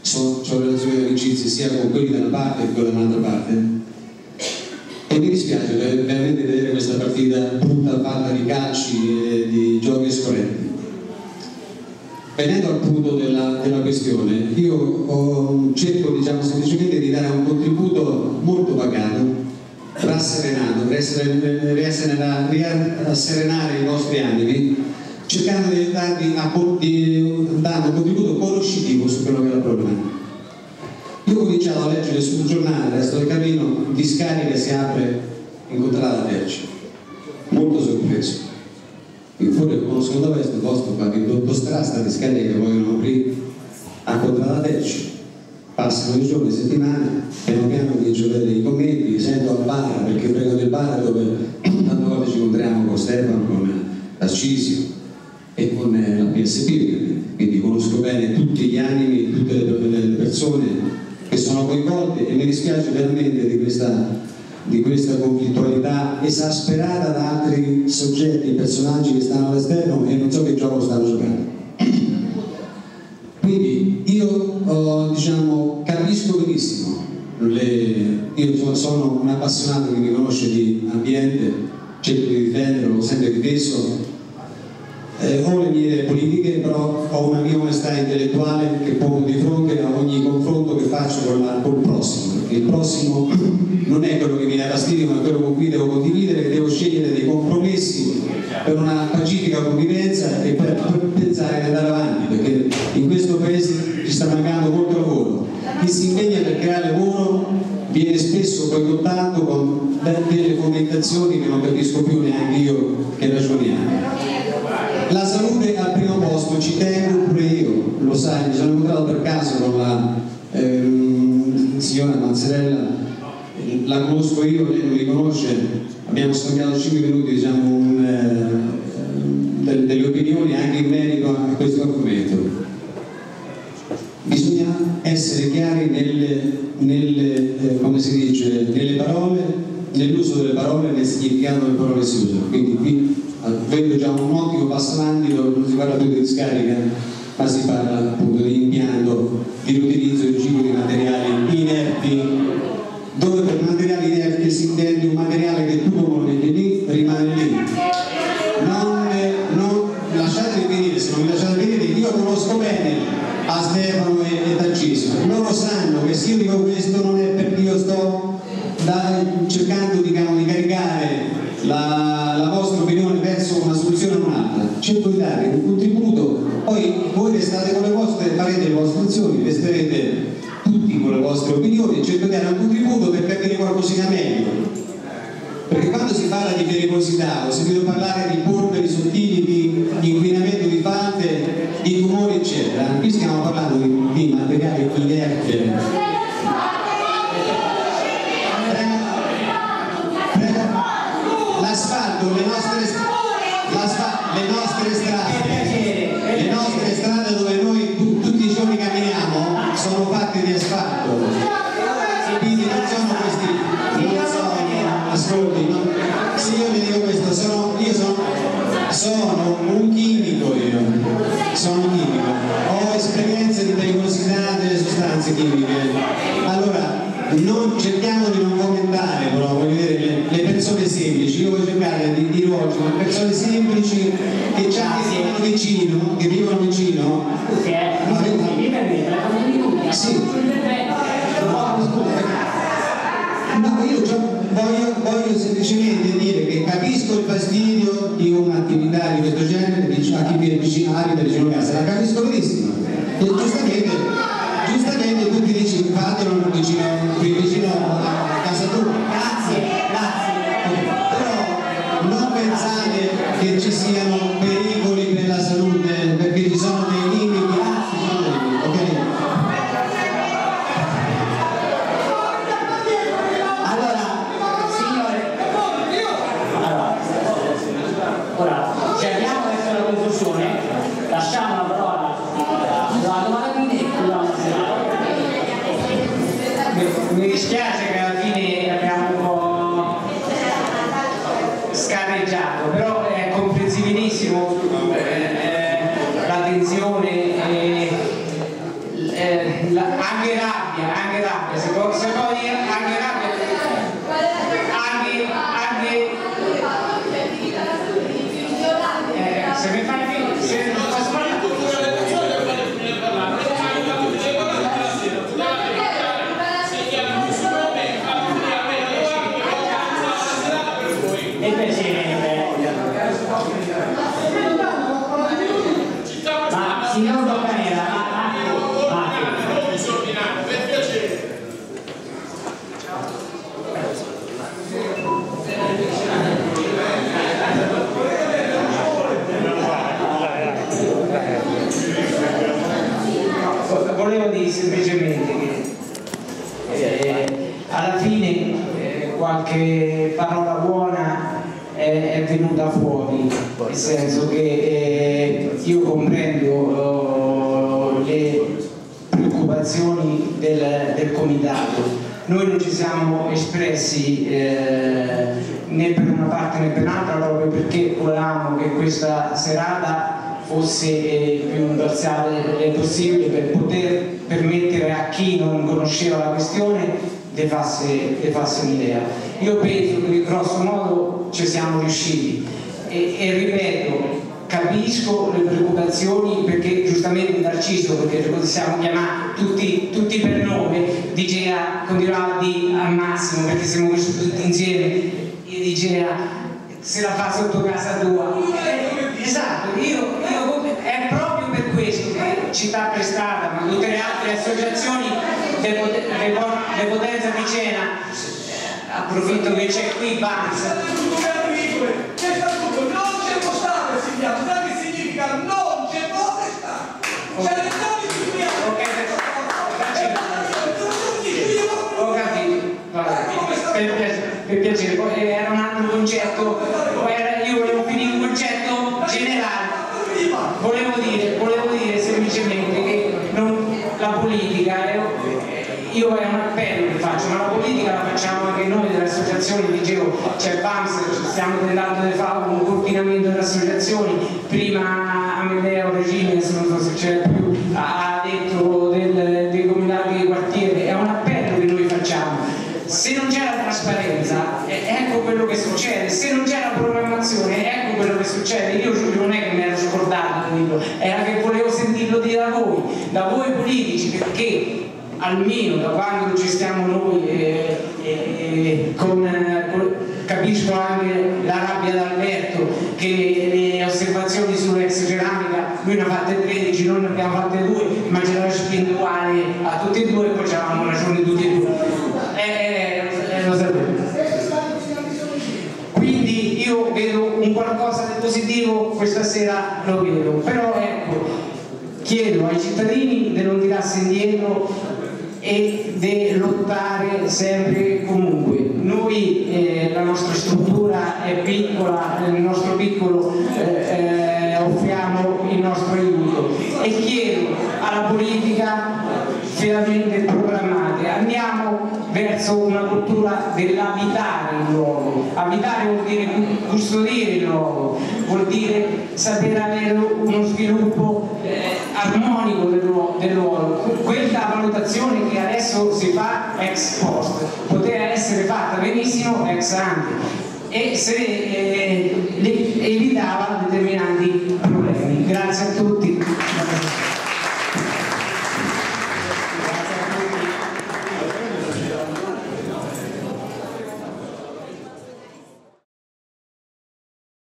so, ho relazioni di amicizia sia con quelli da una parte che con dall'altra parte e mi dispiace veramente vedere questa partita brutta fatta di calci e di giochi scorretti. Venendo al punto della, della questione, io ho, cerco diciamo, semplicemente di dare un contributo molto pagato, rasserenato, rasserenare i vostri animi, cercando di darvi a, di, dare un contributo conoscitivo su quello che è la problematica. Io ho cominciato a leggere sul giornale, resto del cammino, discarica si apre in contrada Terci. Molto sorpreso. Io pure conosco da questo posto qua, che dottostrada sta discarica che vogliono aprire a contrada Terci. Passano i giorni, settimane, piano piano comincio a vedere i commenti, sento al bar, perché prego del bar dove tante volte ci incontriamo con Stefano, con Ascisio e con la PSP, quindi conosco bene tutti gli animi, tutte le persone che sono coinvolte e mi dispiace veramente di questa, di questa conflittualità esasperata da altri soggetti, personaggi che stanno all'esterno e non so che gioco stanno giocando. Quindi io oh, diciamo, capisco benissimo, le, io sono un appassionato che mi conosce di ambiente, cerco di difenderlo, l'ho sempre difeso, eh, ho le mie politiche, però ho una mia onestà intellettuale che pongo di fronte a ogni confronto che faccio con, la, con il prossimo, perché il prossimo non è quello che mi dà fastidio, ma è quello con cui devo condividere, devo scegliere dei compromessi per una si impegna per creare lavoro viene spesso boicottato con delle commentazioni che non capisco più neanche io che ragioniamo. La salute al primo posto, ci tengo pure io, lo sai, mi sono incontrato per caso con la ehm, signora Mazzarella, la conosco io, lei non mi conosce, abbiamo scambiato 5 minuti diciamo, nell'uso delle parole nel significato delle parole si usano. Quindi qui eh, vedo già un ottimo passo avanti dove non si parla più di discarica, ma si parla appunto di impianto, di riutilizzo e riciclo di materiali inerti, dove per materiali inerti si intende un materiale che tu lo metti lì rimane lì. Non, non lasciatemi venire, se non mi lasciate venire, io conosco bene a Stefano e, e Tarcisio. Loro sanno che se io dico questo non è perché io sto da- cercando diciamo, di caricare la, la vostra opinione verso una soluzione o un'altra. Cerco di dare un contributo, poi voi restate con le vostre, farete le vostre azioni, resterete tutti con le vostre opinioni cerco di dare un contributo per capire qualcosina meglio. Perché quando si parla di pericolosità, ho sentito parlare di polveri sottili, nel senso che eh, io comprendo eh, le preoccupazioni del, del comitato. Noi non ci siamo espressi eh, né per una parte né per l'altra proprio perché volevamo che questa serata fosse eh, più imparziale possibile per poter permettere a chi non conosceva la questione di farsi un'idea. Io penso che grosso modo ci siamo riusciti e, e ripeto, capisco le preoccupazioni perché giustamente Narciso, perché siamo chiamati tutti, tutti per nome, diceva, continuava a dire al massimo perché siamo cresciuti tutti insieme, e diceva se la fa sotto casa tua. Esatto, io, io- è proprio per questo che Città Prestata, ma tutte le altre associazioni di Pot- di Pot- di Potenza di Cena, approfitto che c'è qui Banza, si chiama, sai che significa? Non c'è potestà. Cioè le donne si chiamano. ho capito, vabbè, per, piacere, per piacere, poi era un altro concetto, poi era- io volevo finire un concetto generale, volevo dire, volevo dire semplicemente che non- la politica, è- io è un appello che faccio, ma la politica la facciamo anche noi associazioni, dicevo, c'è BAMS, stiamo tentando di fare un coordinamento delle associazioni, prima Amedeo Regines, non so se c'è più, ha detto del, dei comitati di quartiere, è un appello che noi facciamo. Se non c'è la trasparenza, eh, ecco quello che succede, se non c'è la programmazione, ecco quello che succede. Io non è che mi ero scordato era che volevo sentirlo dire da voi, da voi politici, perché almeno da quando ci stiamo noi eh, eh, con, eh, con- capisco anche la rabbia d'Alberto che le osservazioni sull'ex ceramica lui ne ha fatte 13 noi ne abbiamo fatte due ma ce l'ha spinto uguale a tutti e due e poi ci avevamo ragione tutti e due. Eh, eh, lo sapevo. Quindi io vedo un qualcosa di positivo questa sera lo vedo. Però ecco chiedo ai cittadini di non tirarsi indietro e di lottare sempre e comunque. Noi, eh, la nostra struttura è piccola, nel nostro piccolo eh, eh, offriamo il nostro aiuto e chiedo alla politica finalmente verso una cultura dell'abitare il luogo. Abitare vuol dire cu- custodire il luogo, vuol dire saper avere uno sviluppo eh, armonico del luogo, del luogo. Quella valutazione che adesso si fa ex post poteva essere fatta benissimo ex ante e se eh, evitava determinati problemi. Grazie a tutti.